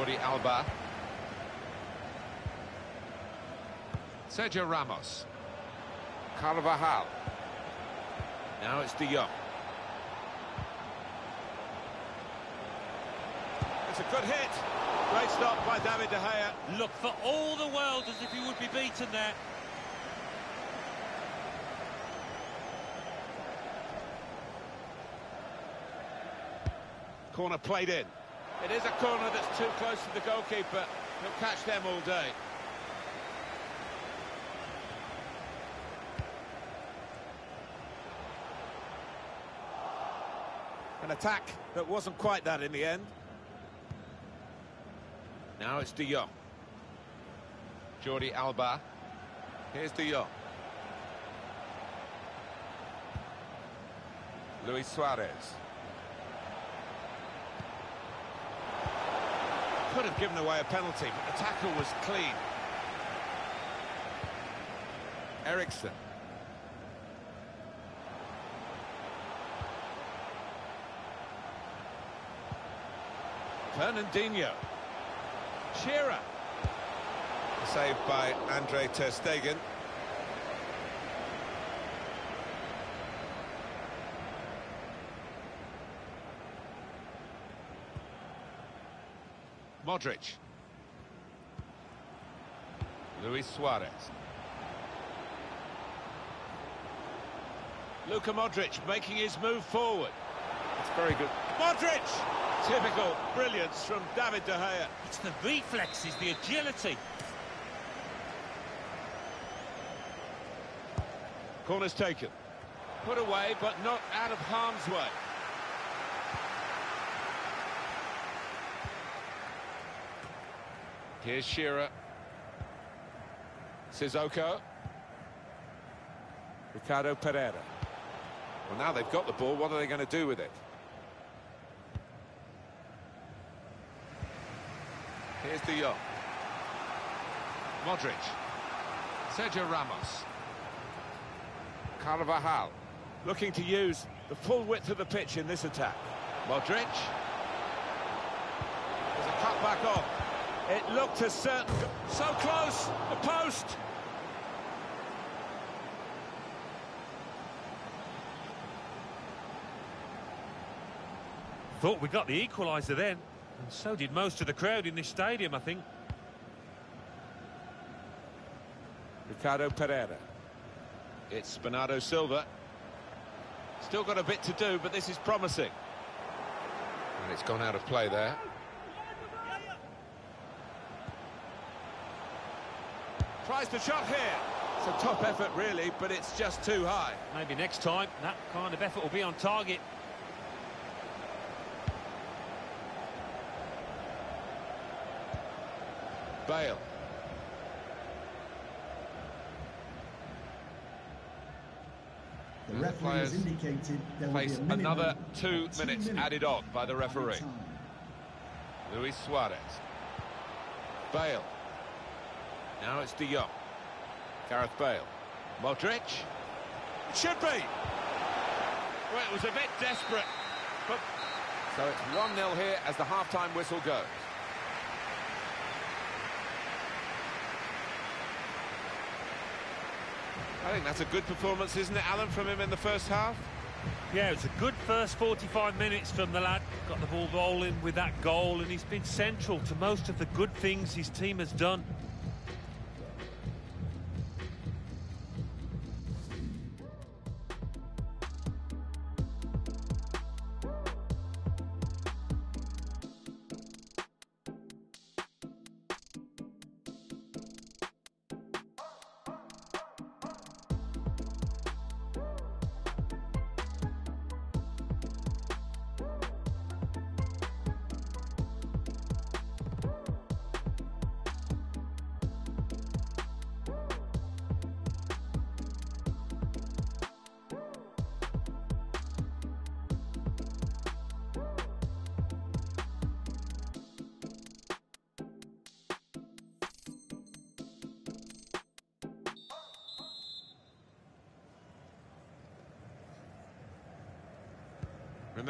Jordi Alba. Sergio Ramos. Carvajal. Now it's De Jong. It's a good hit. Great stop by David De Gea. Look for all the world as if he would be beaten there. Corner played in. It is a corner that's too close to the goalkeeper. He'll catch them all day. An attack that wasn't quite that in the end. Now it's De Jong. Jordi Alba. Here's De Jong. Luis Suarez. Could have given away a penalty, but the tackle was clean. Eriksen. Fernandinho. Shearer. Saved by Andre Ter Stegen. Modric. Luis Suarez. Luka Modric making his move forward. It's very good. Modric! Typical brilliance from David De Gea. It's the reflexes, the agility. Corner's taken. Put away, but not out of harm's way. Here's Shearer. Sissoko. Ricardo Pereira. Well, now they've got the ball, what are they going to do with it? Here's De Jong. Modric. Sergio Ramos. Carvajal looking to use the full width of the pitch in this attack. Modric. There's a cut back on. It looked as certain. So close! The post! Thought we got the equaliser then. And so did most of the crowd in this stadium, I think. Ricardo Pereira. It's Bernardo Silva. Still got a bit to do, but this is promising. And it's gone out of play there. Tries to shot here. It's a top effort, really, but it's just too high. Maybe next time that kind of effort will be on target. Bale. The referee has indicated there will be face a another two two minutes added on by the referee. Luis Suarez. Bale. Now it's De Jong. Gareth Bale. Modric. It should be. Well, it was a bit desperate. But... So it's 1-0 here as the half-time whistle goes. I think that's a good performance, isn't it, Alan, from him in the first half? Yeah, it was a good first 45 minutes from the lad. Got the ball rolling with that goal, and he's been central to most of the good things his team has done.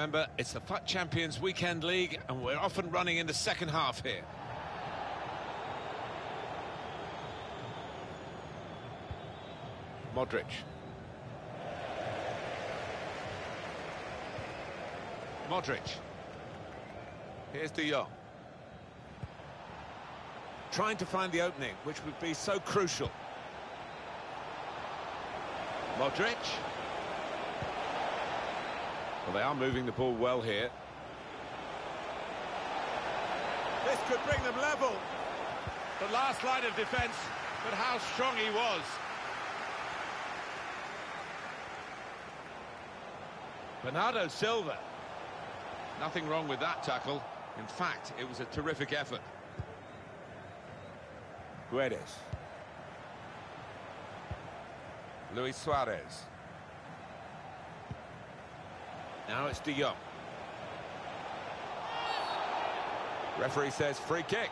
Remember, it's the FUT Champions Weekend League, and we're off and running in the second half here. Modric. Modric. Here's De Jong. Trying to find the opening, which would be so crucial. Modric. Well, they are moving the ball well here. This could bring them level. The last line of defence, but how strong he was. Bernardo Silva. Nothing wrong with that tackle. In fact, it was a terrific effort. Guedes. Luis Suarez. Now it's De Jong. Referee says free kick.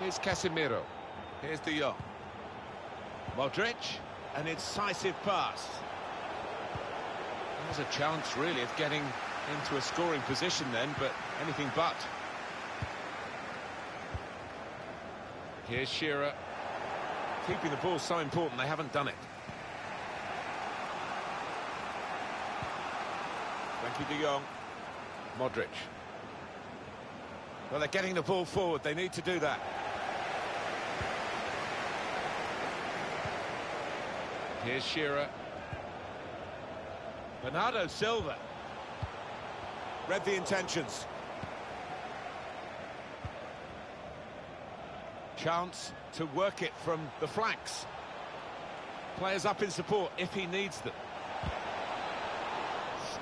Here's Casemiro. Here's De Jong. Modric, an incisive pass. There's a chance, really, of getting into a scoring position then, but anything but. Here's Shearer. Keeping the ball so important, they haven't done it. Frenkie de Jong. Modric. Well, they're getting the ball forward. They need to do that. Here's Shearer. Bernardo Silva. Read the intentions. Chance to work it from the flanks. Players up in support if he needs them.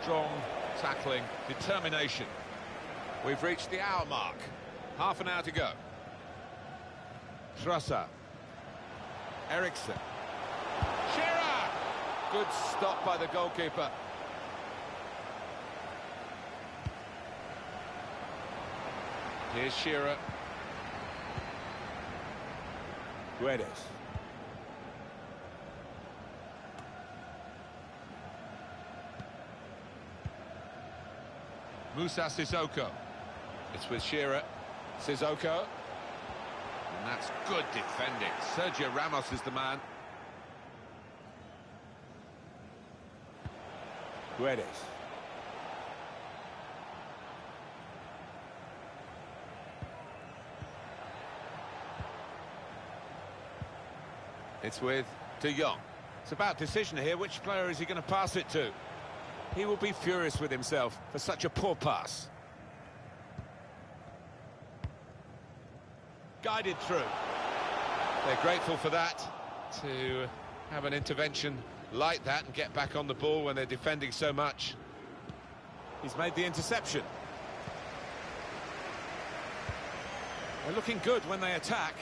Strong tackling, determination. We've reached the hour mark. Half an hour to go. Trossard. Eriksen. Shearer! Good stop by the goalkeeper. Here's Shearer. Guedes. Musa Sissoko. It's with Shearer. Sissoko. And that's good defending. Sergio Ramos is the man. Guedes. It's with De Jong. It's about decision here. Which player is he going to pass it to? He will be furious with himself for such a poor pass. Guided through. They're grateful for that, to have an intervention like that and get back on the ball when they're defending so much. He's made the interception. They're looking good when they attack.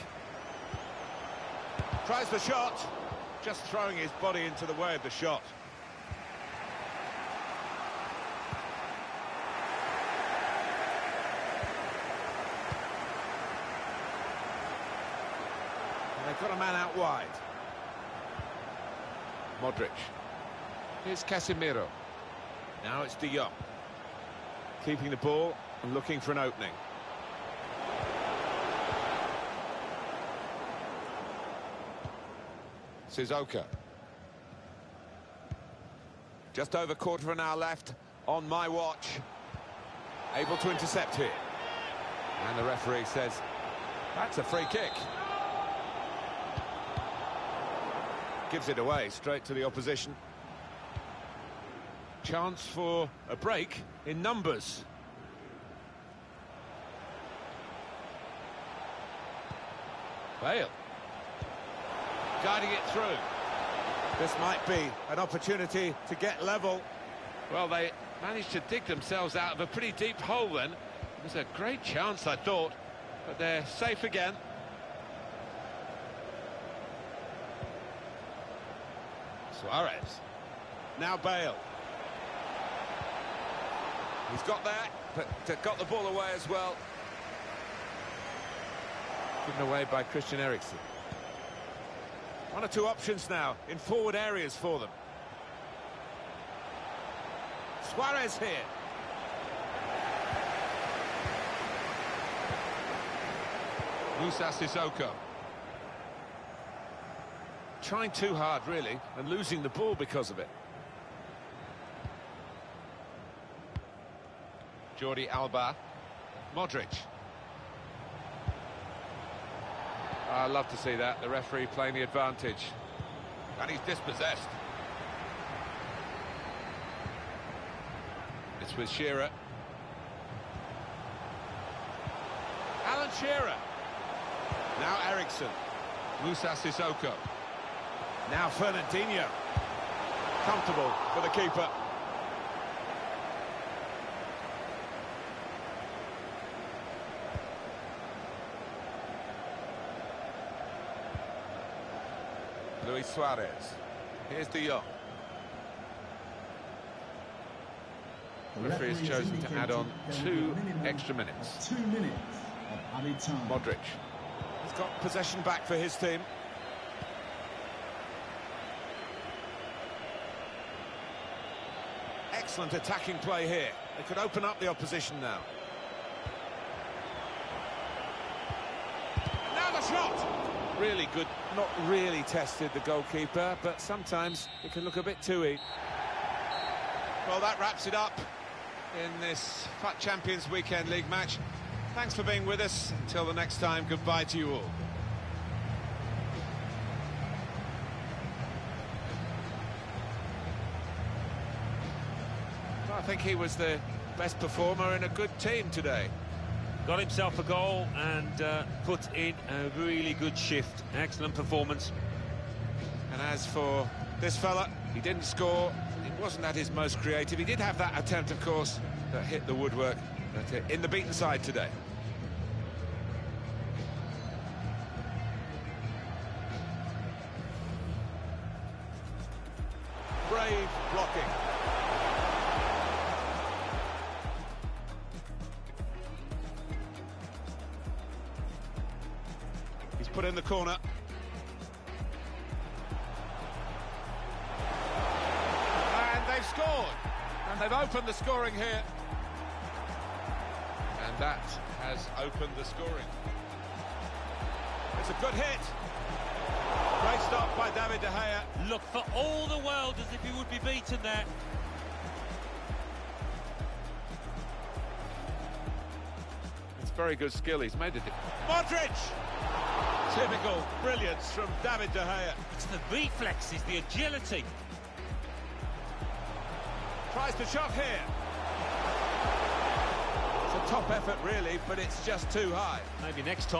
Tries the shot, just throwing his body into the way of the shot. They've got a man out wide. Modric. Here's Casemiro. Now it's De Jong. Keeping the ball and looking for an opening. Sissoko. Just over quarter of an hour left on my watch. Able to intercept here. And the referee says, that's a free kick. Gives it away straight to the opposition. Chance for a break in numbers. Bale. Guiding it through. This might be an opportunity to get level. Well, they managed to dig themselves out of a pretty deep hole then. It was a great chance, I thought, but they're safe again. Suarez. Now Bale. He's got that, but got the ball away as well. Given away by Christian Eriksen. One or two options now in forward areas for them. Suarez here. Musa Sissoko. Trying too hard, really, and losing the ball because of it. Jordi Alba. Modric. Ah, I love to see that, the referee playing the advantage. And he's dispossessed. It's with Shearer. Alan Shearer. Now Eriksen. Musa Sissoko. Now Fernandinho. Comfortable for the keeper. Luis Suarez. Here's De Jong. The referee has chosen to add on two extra minutes. Two minutes of added time. Modric. He's got possession back for his team. Excellent attacking play here. They could open up the opposition now. And now the shot! Really good, not really tested the goalkeeper, but sometimes it can look a bit too easy. Well, that wraps it up in this Champions Weekend League match. Thanks for being with us. Until the next time, goodbye to you all. I think he was the best performer in a good team today. Got himself a goal and uh, put in a really good shift. Excellent performance. And as for this fella, he didn't score. He wasn't at his most creative. He did have that attempt, of course, that hit the woodwork. In the beaten side today. Scoring here. And that has opened the scoring. It's a good hit. Great stop by David De Gea. Look for all the world as if he would be beaten there. It's very good skill. He's made it. Modric! Typical brilliance from David De Gea. It's the reflexes, the agility. Tries to shot here. Top effort, really, but it's just too high. Maybe next time.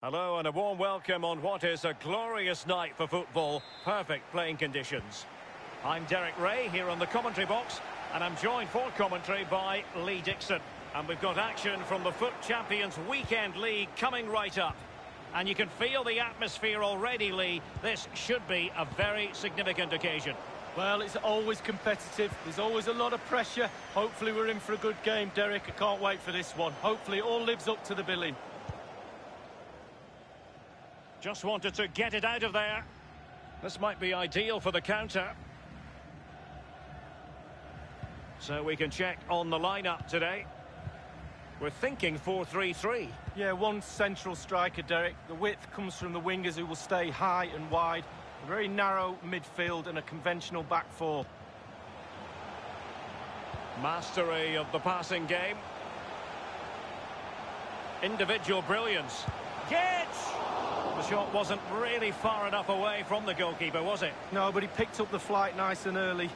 Hello and a warm welcome on what is a glorious night for football. Perfect playing conditions. I'm Derek Ray here on the commentary box and I'm joined for commentary by Lee Dixon. And we've got action from the FUT Champions Weekend League coming right up. And you can feel the atmosphere already, Lee. This should be a very significant occasion. Well, it's always competitive. There's always a lot of pressure. Hopefully we're in for a good game, Derek. I can't wait for this one. Hopefully it all lives up to the billing. Just wanted to get it out of there. This might be ideal for the counter. So we can check on the lineup today. We're thinking 4-3-3. Yeah, one central striker, Derek. The width comes from the wingers who will stay high and wide. A very narrow midfield and a conventional back four. Mastery of the passing game. Individual brilliance. Get! The shot wasn't really far enough away from the goalkeeper, was it? No, but he picked up the flight nice and early.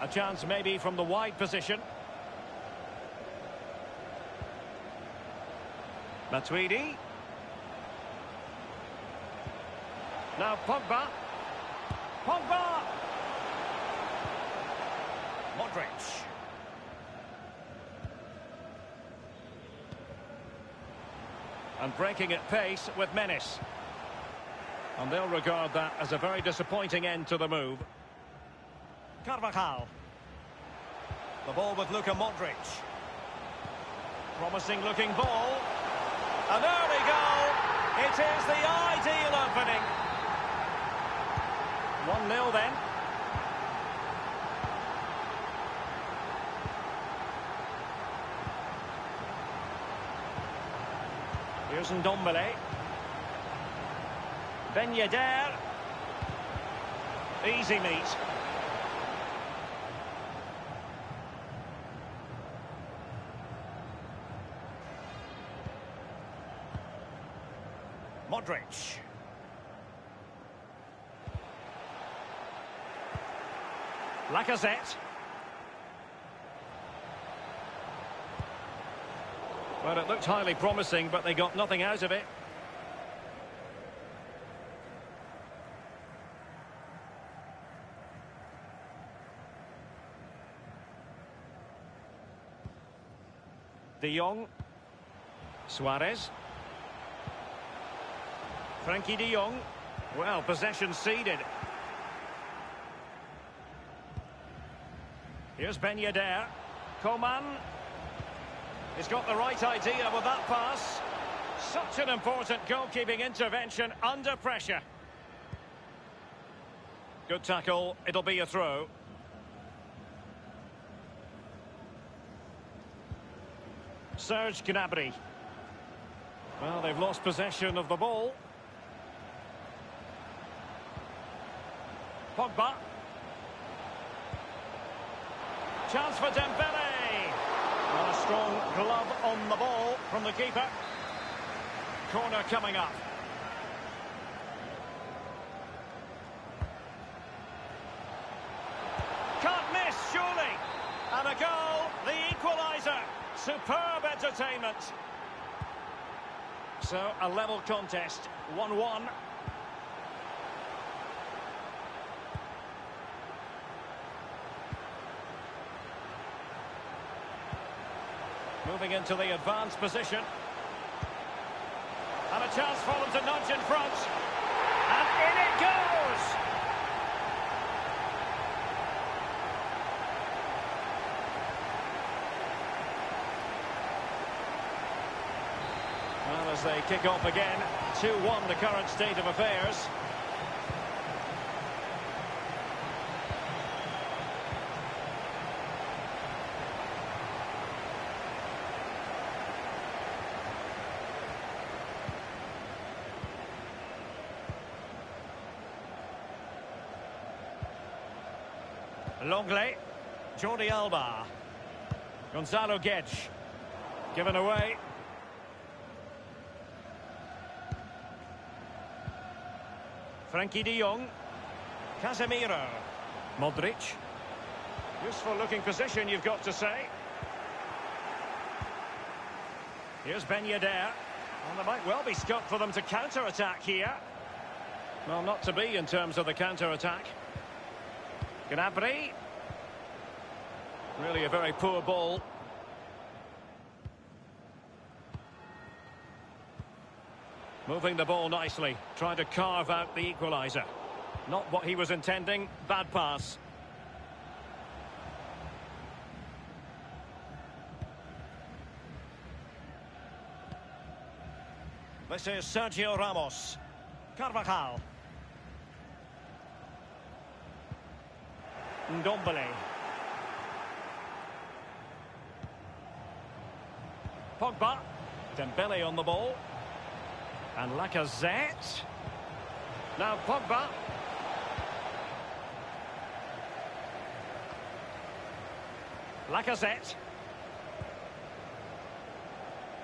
A chance maybe from the wide position. Matuidi. Now Pogba. Pogba! Modric. And breaking at pace with menace. And they'll regard that as a very disappointing end to the move. Carvajal. The ball with Luka Modric. Promising looking ball. An early goal. It is the ideal opening. 1-0 then. Here's Ndombele. Ben Yedder. Easy meet. Modric. Lacazette. Well, it looked highly promising, but they got nothing out of it. De Jong. Suarez. Frenkie de Jong. Well, possession ceded. Here's Ben Yedder. Coman. He's got the right idea with that pass. Such an important goalkeeping intervention under pressure. Good tackle. It'll be a throw. Serge Gnabry. Well, they've lost possession of the ball. Pogba. Chance for Dembele. Strong glove on the ball from the keeper. Corner coming up. Can't miss, surely. And a goal, the equaliser. Superb entertainment. So, a level contest, 1-1. Moving into the advanced position. And a chance for them to nudge in front. And in it goes! Well, as they kick off again, 2-1 the current state of affairs. Lenglet. Jordi Alba. Gonzalo Guedes. Given away. Frenkie de Jong. Casemiro. Modric. Useful looking position, you've got to say. Here's Ben Yedder. Well, there might well be scope for them to counter-attack here. Well, not to be in terms of the counter-attack. Gnabry. Really a very poor ball. Moving the ball nicely, trying to carve out the equaliser. Not what he was intending, bad pass. This is Sergio Ramos. Carvajal. Ndombele. Pogba. Dembele on the ball. And Lacazette. Now Pogba. Lacazette.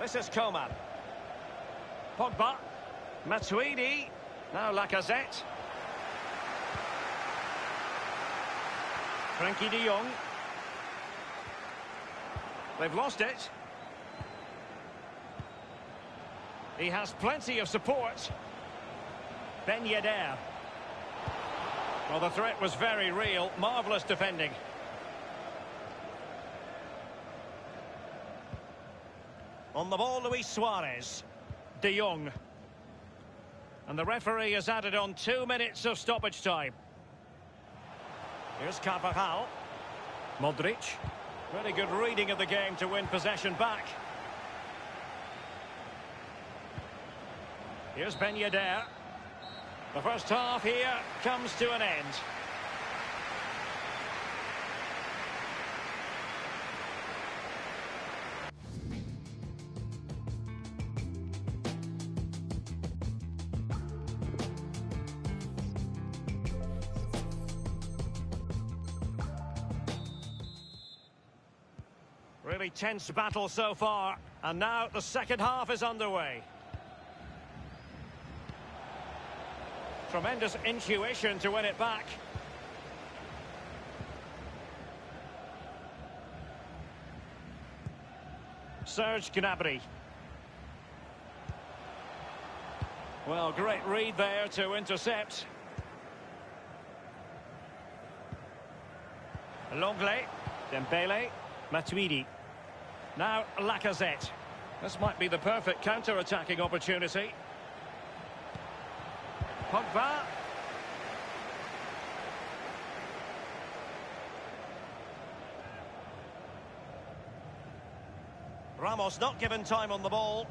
This is Coman. Pogba. Matuidi. Now Lacazette. Frenkie de Jong. They've lost it. He has plenty of support. Ben Yedder. Well, the threat was very real. Marvellous defending. On the ball, Luis Suarez. De Jong. And the referee has added on two minutes of stoppage time. Here's Carvajal. Modric. Really good reading of the game to win possession back. Here's Ben Yedder. The first half here comes to an end. Really tense battle so far. And now the second half is underway. Tremendous intuition to win it back. Serge Gnabry. Well, great read there to intercept. Lenglet, Dembele, Matuidi. Now Lacazette. This might be the perfect counter-attacking opportunity. Pogba. Ramos not given time on the ball.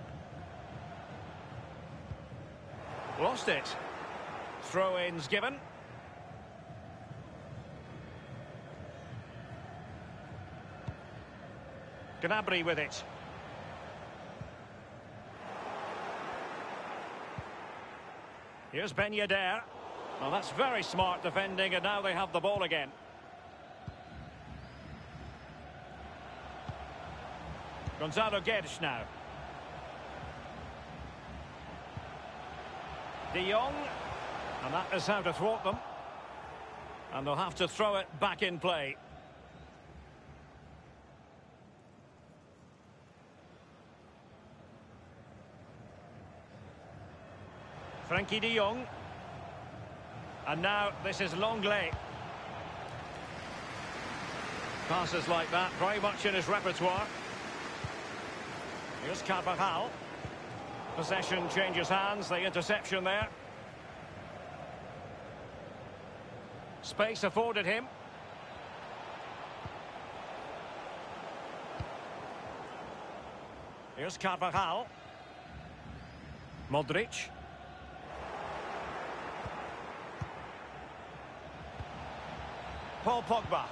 Lost it. Throw-ins given. Gnabry with it. Here's Ben Yedder. Well, that's very smart defending, and now they have the ball again. Gonzalo Guedes now. De Jong. And that is how to thwart them. And they'll have to throw it back in play. Frenkie de Jong. And now this is Lenglet. Passes like that, very much in his repertoire. Here's Carvajal. Possession changes hands, the interception there. Space afforded him. Here's Carvajal. Modric. Paul Pogba.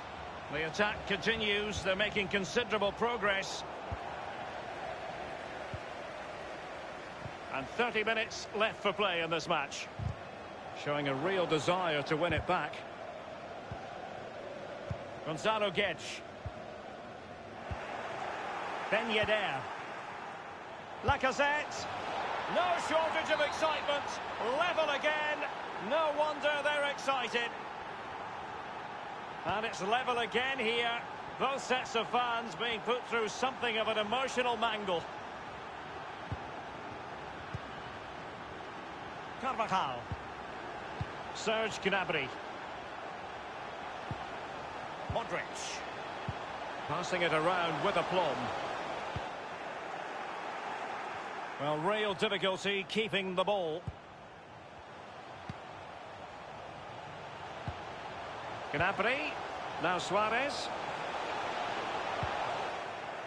The attack continues. They're making considerable progress. And 30 minutes left for play in this match. Showing a real desire to win it back. Gonzalo Guedes. Ben Yedder. Lacazette. No shortage of excitement. Level again. No wonder they're excited. And it's level again here. Both sets of fans being put through something of an emotional mangle. Carvajal. Serge Gnabry. Modric. Passing it around with aplomb. Well, real difficulty keeping the ball. Gnabry. Now Suarez.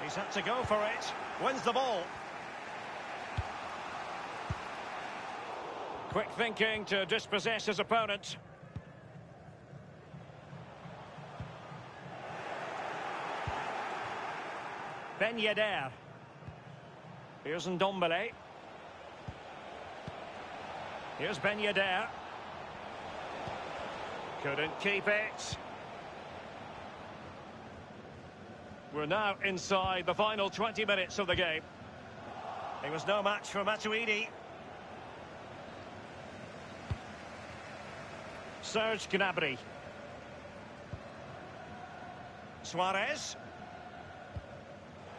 He's had to go for it. Wins the ball. Quick thinking to dispossess his opponent. Ben Yedder. Here's Ndombele. Here's Ben Yedder. Couldn't keep it. We're now inside the final 20 minutes of the game. It was no match for Matuidi. Serge Gnabry. Suarez.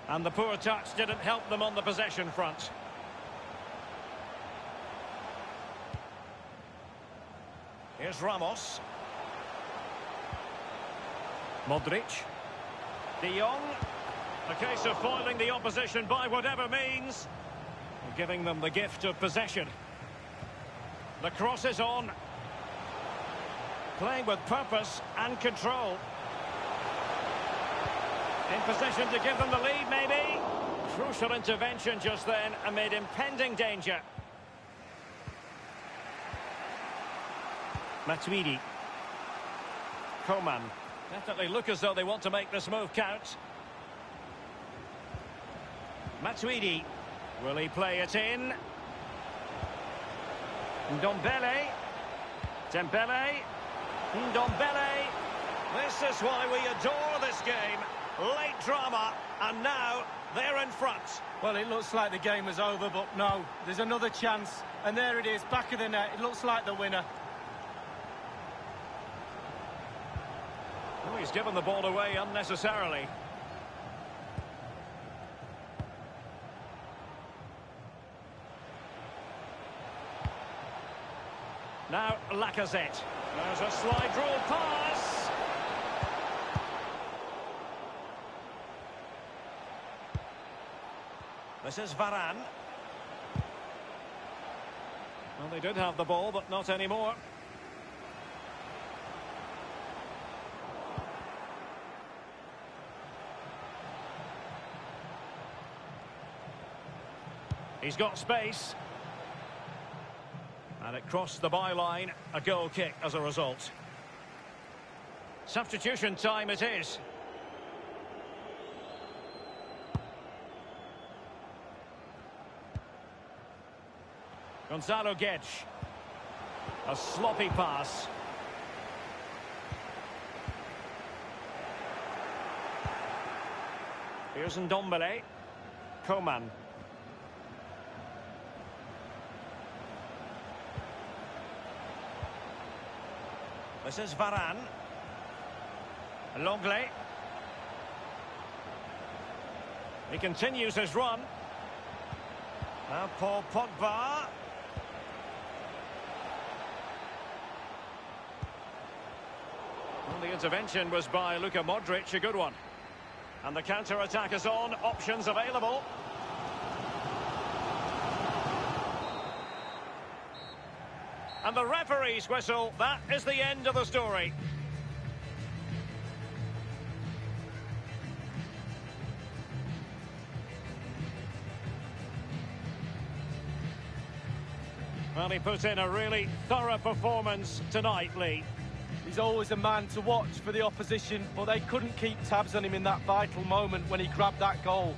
And the poor touch didn't help them on the possession front. Here's Ramos. Modric. De Jong. A case of foiling the opposition by whatever means. Giving them the gift of possession. The cross is on. Playing with purpose and control. In position to give them the lead, maybe. Crucial intervention just then amid impending danger. Matuidi. Coman. Definitely look as though they want to make this move count. Matuidi. Will he play it in? Ndombele. Dembele. Ndombele. This is why we adore this game. Late drama, and now they're in front. Well, it looks like the game is over, but no. There's another chance, and there it is, back of the net. It looks like the winner. Oh, he's given the ball away unnecessarily. Now Lacazette. There's a slide rule pass. This is Varane. Well, they did have the ball, but not anymore. He's got space. And it crossed the byline. A goal kick as a result. Substitution time it is. Gonzalo Guedes. A sloppy pass. Here's Ndombele. Coman. This is Varane. Lenglet. He continues his run. Now Paul Pogba. Well, the intervention was by Luka Modric, a good one. And the counter-attack is on, options available. And the referee's whistle, that is the end of the story. Well, he put in a really thorough performance tonight, Lee. He's always a man to watch for the opposition, but they couldn't keep tabs on him in that vital moment when he grabbed that goal.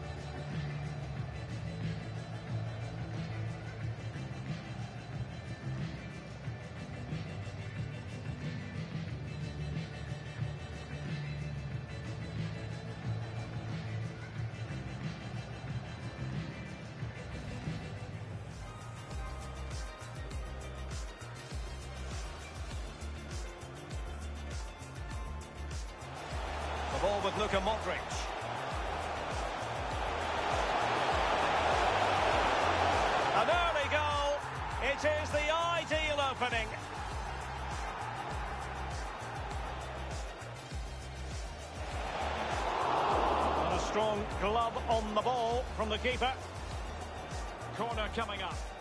Glove on the ball from the keeper. Corner coming up.